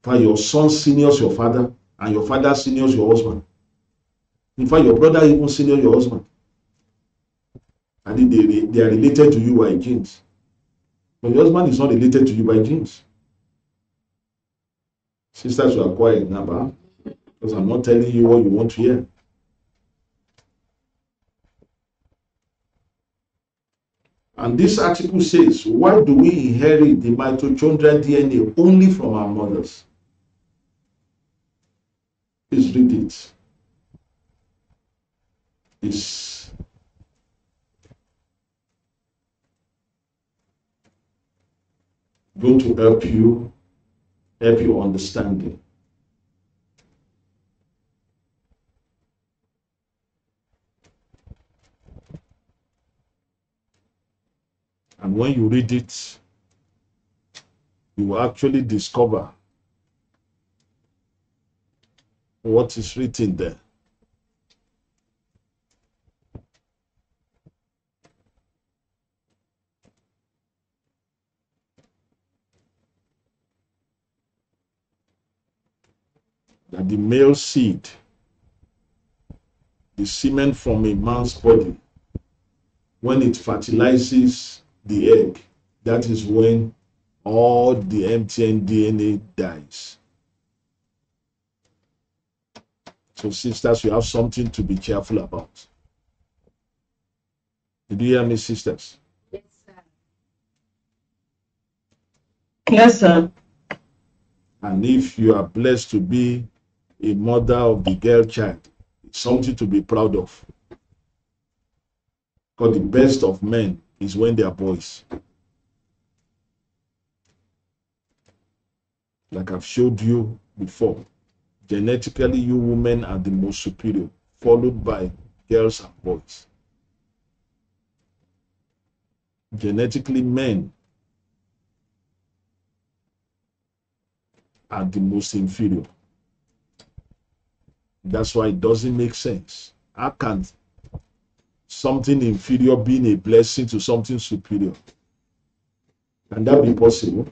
For your son seniors your father, and your father seniors your husband. In fact, your brother even senior your husband. And they, they are related to you by genes. But your husband is not related to you by genes. Sisters, you are quiet now, bah? because I'm not telling you what you want to hear. And this article says, why do we inherit the mitochondrial DNA only from our mothers? Please read it. It's going to help you, help you understanding. And when you read it, you will actually discover what is written there. That the male seed, the semen from a man's body, when it fertilizes the egg, that is when all the MTN DNA dies. So, sisters, you have something to be careful about. Did you hear me, sisters? Yes, sir. Yes, sir. And if you are blessed to be a mother of the girl child, it's something to be proud of. Because the best of men is when they are boys. Like I've showed you before, genetically, you women are the most superior, followed by girls and boys. Genetically, men are the most inferior. That's why it doesn't make sense. How can something inferior being a blessing to something superior? Can that be possible?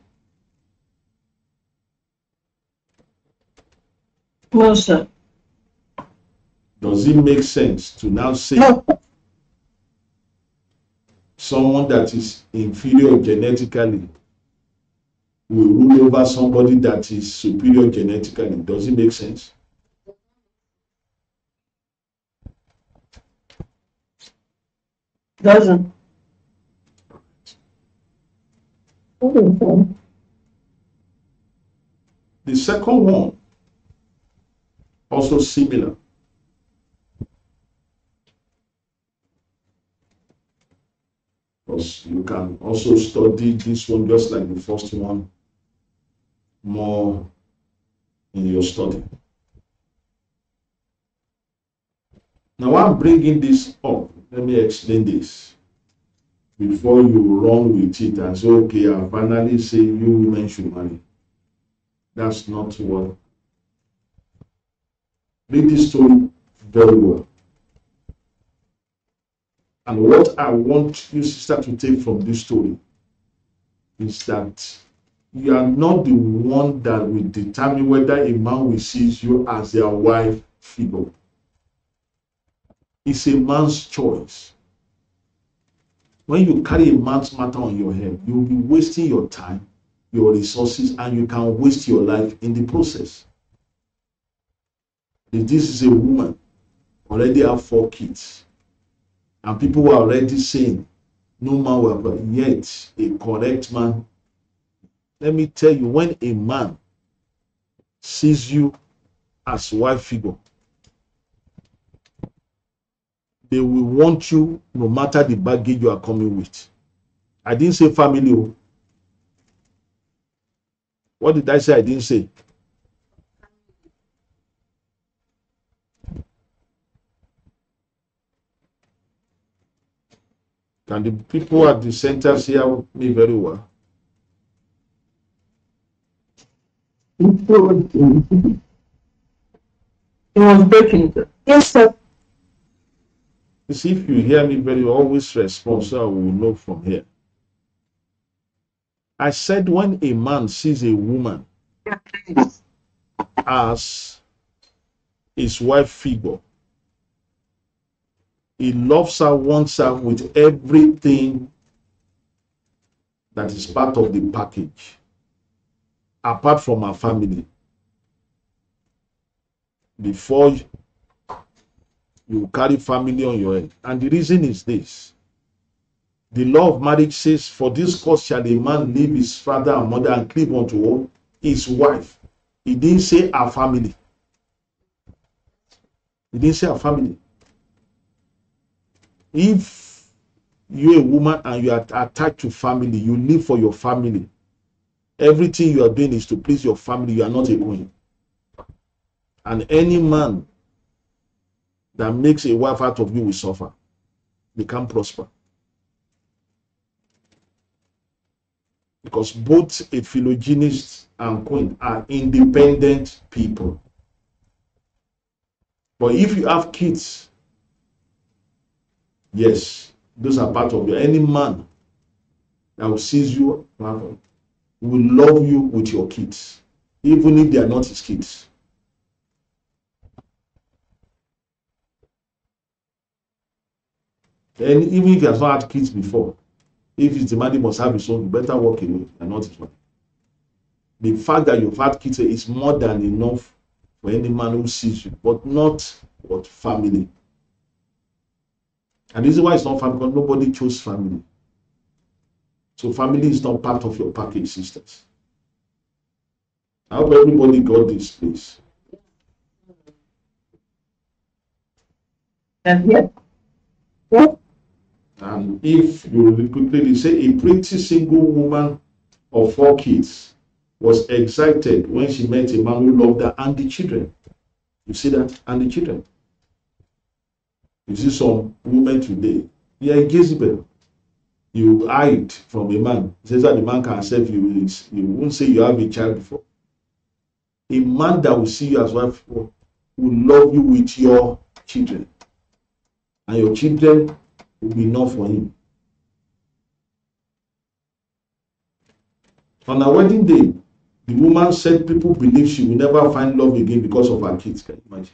No, sir. Does it make sense to now say No. someone that is inferior genetically will rule over somebody that is superior genetically? Does it make sense? Doesn't. The second one, also similar. Because you can also study this one just like the first one more in your study. Now, I'm bringing this up. Let me explain this before you run with it and say, okay, I finally say you women should marry. That's not what. Read this story very well. And what I want you, sister, to take from this story is that you are not the one that will determine whether a man will see you as their wife figure. It's a man's choice. When you carry a man's matter on your head, you'll be wasting your time, your resources, and you can waste your life in the process. If this is a woman, already have four kids, and people were already saying, no man will, but yet a correct man. Let me tell you, when a man sees you as wife figure, they will want you no matter the baggage you are coming with. I didn't say family. oh. What did I say? I didn't say. Can the people at the centers hear me very well? It was breaking. Yes, sir. You see, if you hear me very always respond so I will know from here. I said when a man sees a woman as his wife figure, he loves her, wants her with everything that is part of the package, apart from her family. Before you carry family on your head. And the reason is this the law of marriage says, For this cause shall a man leave his father and mother and cleave unto his wife. He didn't say our family. He didn't say our family. If you're a woman and you are attached to family, you live for your family. Everything you are doing is to please your family. You are not a queen. And any man that makes a wife out of you will suffer. They can't prosper. Because both a philogynist and queen are independent people. But if you have kids, yes, those are part of you. Any man that will seize you will love you with your kids, even if they are not his kids. And even if he has not had kids before, If it's the man he must have his own, you better walk away and not his wife. The fact that you've had kids is more than enough for any man who sees you, but not what family. And this is why it's not family because nobody chose family. So family is not part of your package, sisters. I hope everybody got this, please. And yet, yep, And if you quickly say a pretty single woman of four kids was excited when she met a man who loved her and the children. You see that? And the children. You see some women today, they are Jezebel. You hide from a man. It says that the man can accept you. You won't say you have a child before. A man that will see you as wife will love you with your children. And your children will be enough for him. On her wedding day, the woman said people believe she will never find love again because of her kids. Can you imagine?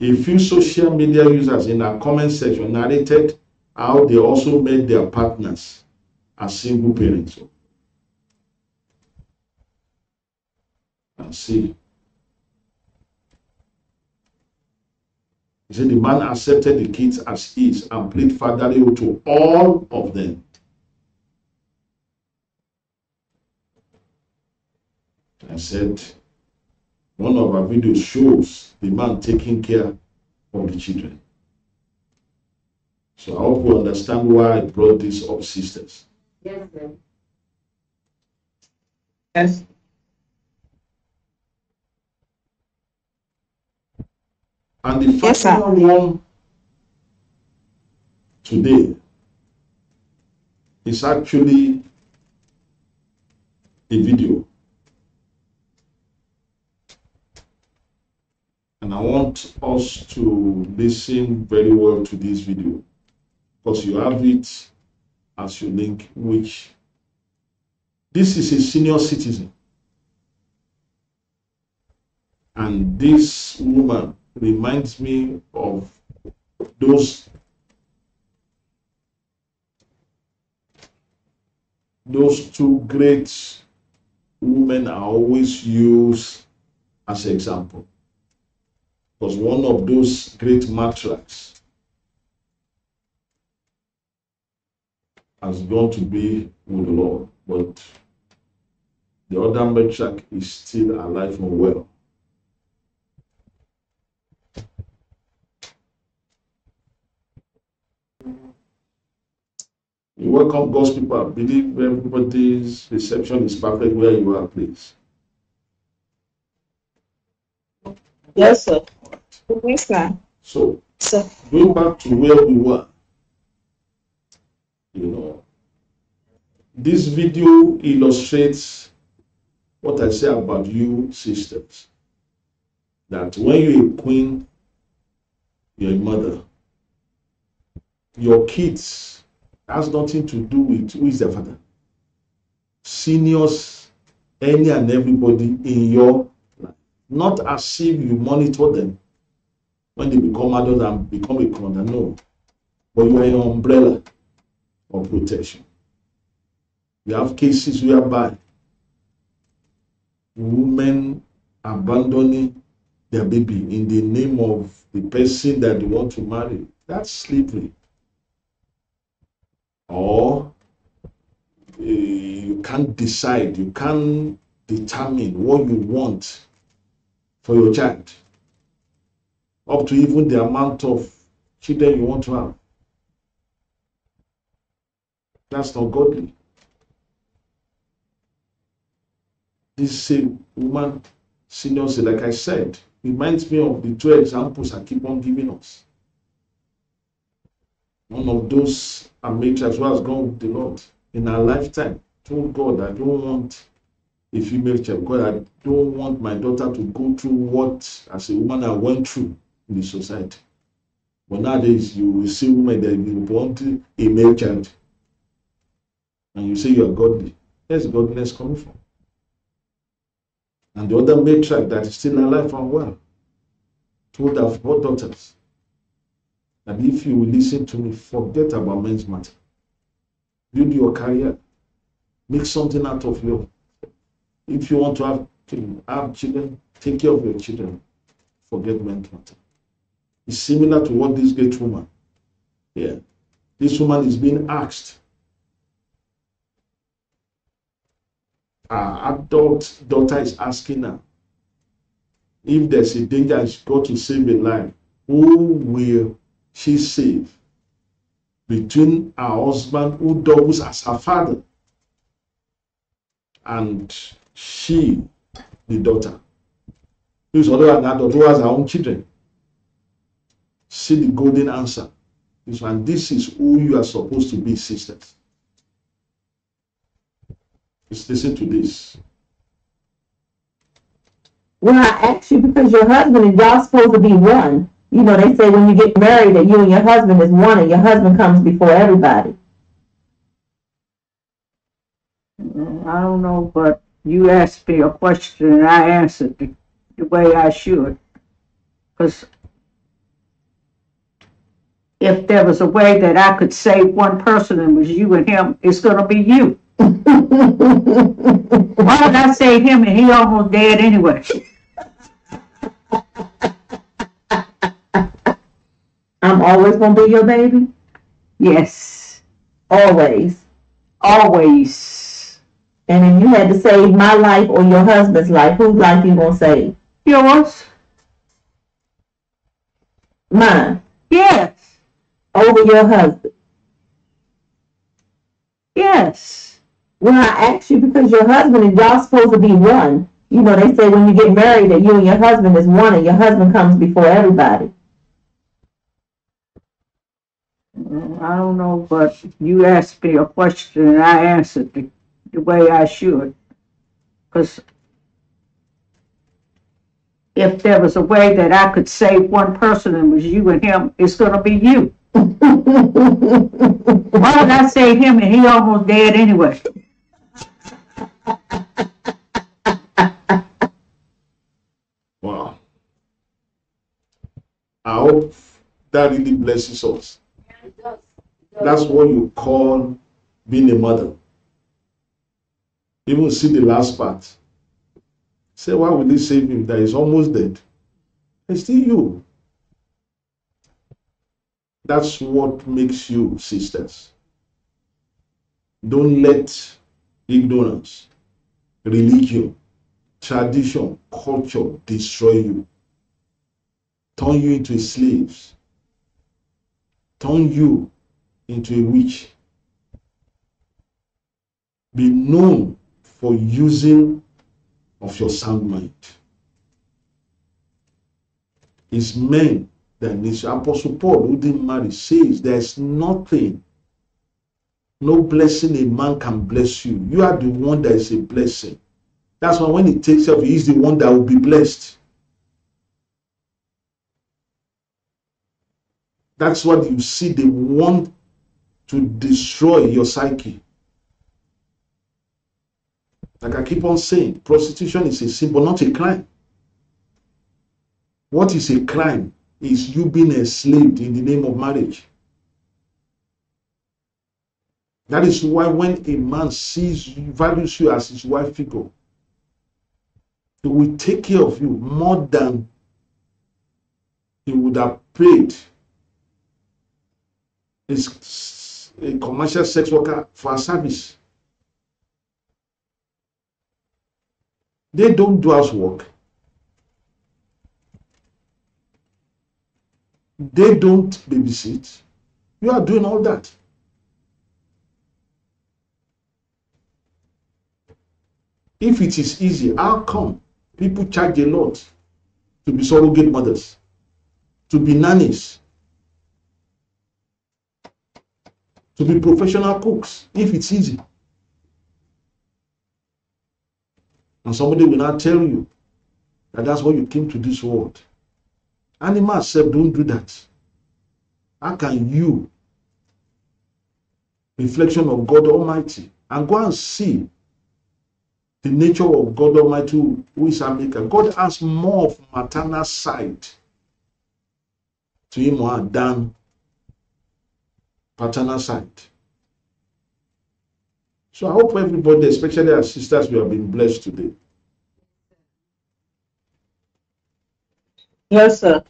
A few social media users in her comment section narrated how they also met their partners as single parents. And see. He said the man accepted the kids as his and played fatherly to all of them. I said one of our videos shows the man taking care of the children. So I hope you understand why I brought this up, sisters. Yes, sir. yes, And the Yes, sir. final one today is actually a video. And I want us to listen very well to this video because you have it as your link, which this is a senior citizen. And this woman reminds me of those those two great women are always used as an example because one of those great matriarchs has gone to be with the Lord, but the other matriarch is still alive and well. You welcome God's people. I believe everybody's reception is perfect where you are, please. yes, sir. Yes, sir. So, Sir. going back to where we were, you know, this video illustrates what I say about you, sisters. That when you're a queen, you're a mother. Your kids has nothing to do with who is the father. Seniors, any and everybody in your life. Not as if you monitor them when they become adults and become a conda. No. But you are an umbrella of protection. We have cases whereby women abandoning their baby in the name of the person that they want to marry. That's slavery. Or uh, you can't decide, you can't determine what you want for your child, up to even the amount of children you want to have. That's not godly. This same woman, senior, like I said, reminds me of the two examples I keep on giving us. One of those amateurs who has gone with the Lord in her lifetime told God, I don't want a female child because I don't want my daughter to go through what, as a woman, I went through in the society. But nowadays, you will see women that will want a male child, and you say you are godly. Where's godliness coming from? And the other matriarch that is still alive and well told her four daughters, that if you listen to me, forget about men's matter. Build your career. Make something out of your. If you want to have, have children, take care of your children. Forget men's matter. It's similar to what this great woman. Yeah. This woman is being asked. Her adult daughter is asking her if there's a danger she's got to save a life, who will she save? Between her husband, who doubles as her father, and she, the daughter, who is other than adult, who has her own children. See the golden answer. This one, this is who you are supposed to be, sisters. Just listen to this. When I ask you because your husband and y'all supposed to be one. You know, they say when you get married that you and your husband is one and your husband comes before everybody. Mm, I don't know, but you asked me a question and I answered the, the way I should. Because if there was a way that I could save one person and it was you and him, it's gonna be you. Why did I save him and he almost dead anyway? I'm always gonna be your baby. Yes, Always. always. And if you had to save my life or your husband's life, whose life you gonna save? Yours? Mine. Yes, Over your husband. yes. When I asked you because your husband and y'all supposed to be one. You know, they say when you get married that you and your husband is one and your husband comes before everybody. Mm, I don't know, but you asked me a question and I answered the, the way I should. Because if there was a way that I could save one person and it was you and him, it's gonna be you. Why did I save him and he almost dead anyway? Wow. I hope that really blesses us. Yeah, it does. It does. That's what you call being a mother. Even see the last part. Say, why would they save him that is almost dead? It's still you. That's what makes you sisters. Don't let ignorance, religion, tradition, culture destroy you. Turn you into slaves. Turn you into a witch. Be known for using of your sound mind. It's men that needs Apostle Paul, who didn't marry, says there's nothing, no blessing a man can bless you. You are the one that is a blessing. That's why when he takes off, he's the one that will be blessed. That's what you see. They want to destroy your psyche. Like I keep on saying, prostitution is a but not a crime. What is a crime is you being enslaved in the name of marriage. That is why when a man sees you, values you as his wife figure, he will take care of you more than he would have paid his a commercial sex worker for a service. They don't do housework. They don't babysit. You are doing all that. If it is easy, how come people charge a lot to be surrogate mothers, to be nannies, to be professional cooks, if it's easy? And somebody will not tell you that that's why you came to this world. Animals self don't do that. How can you, reflection of God Almighty, and go and see the nature of God Almighty who is our maker? God has more of maternal side to him than paternal side. So I hope everybody, especially our sisters, we have been blessed today. Yes, sir.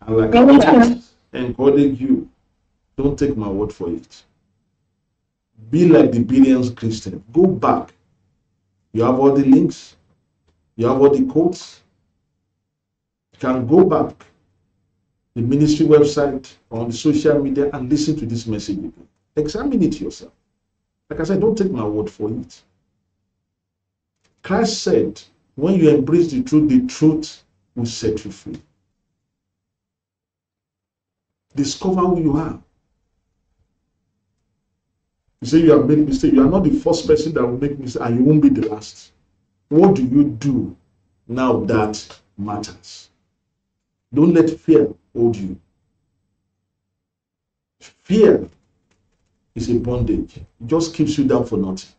And like I encourage you, don't take my word for it. Be like the Bereans Christian. Go back. You have all the links. You have all the codes. You can go back the ministry website on social media and listen to this message again. Examine it yourself. Like I said, don't take my word for it. Christ said, when you embrace the truth, the truth will set you free. Discover who you are. You say you have made mistake. You are not the first person that will make mistake, and you won't be the last. What do you do now that matters? Don't let fear hold you. Fear is a bondage. It just keeps you down for nothing.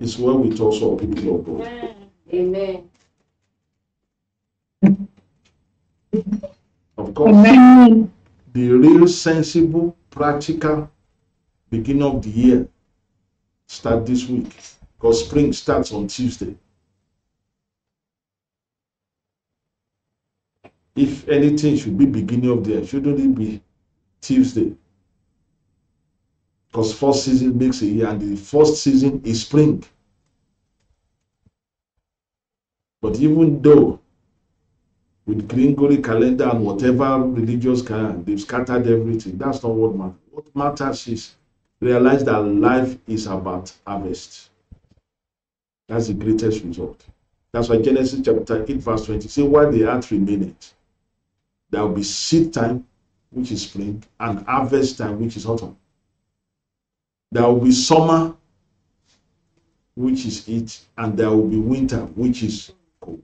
It's well we us all people of God. Amen. Of course, the real sensible, practical beginning of the year start this week because spring starts on Tuesday. If anything should be beginning of the year, shouldn't it be Tuesday? Because first season makes a year, and the first season is spring. But even though with Gregorian calendar and whatever religious calendar, they've scattered everything. That's not what matters. What matters is realize that life is about harvest. That's the greatest result. That's why Genesis chapter 8, verse 20 say, While the earth remaineth, there will be seed time, which is spring, and harvest time, which is autumn. There will be summer, which is heat, and there will be winter, which is cold.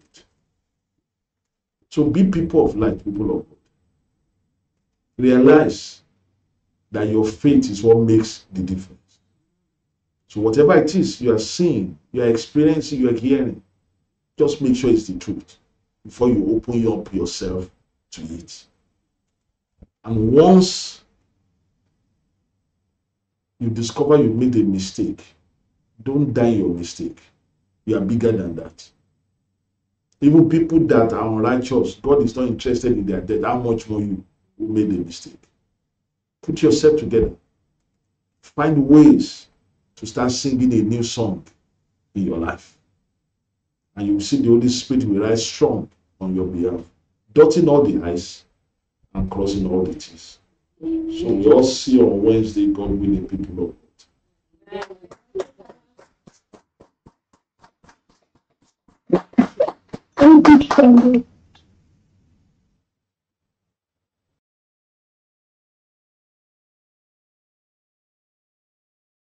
So be people of light, people of God. Realize that your faith is what makes the difference. So whatever it is you are seeing, you are experiencing, you are hearing, just make sure it's the truth before you open up yourself to it. And once you discover you made a mistake, don't die your mistake. You are bigger than that. Even people that are unrighteous, God is not interested in their death. How much more you who made a mistake? Put yourself together. Find ways to start singing a new song in your life. And you will see the Holy Spirit will rise strong on your behalf, dotting all the I's and crossing all the T's. So we all see on Wednesday, God willing, people of God.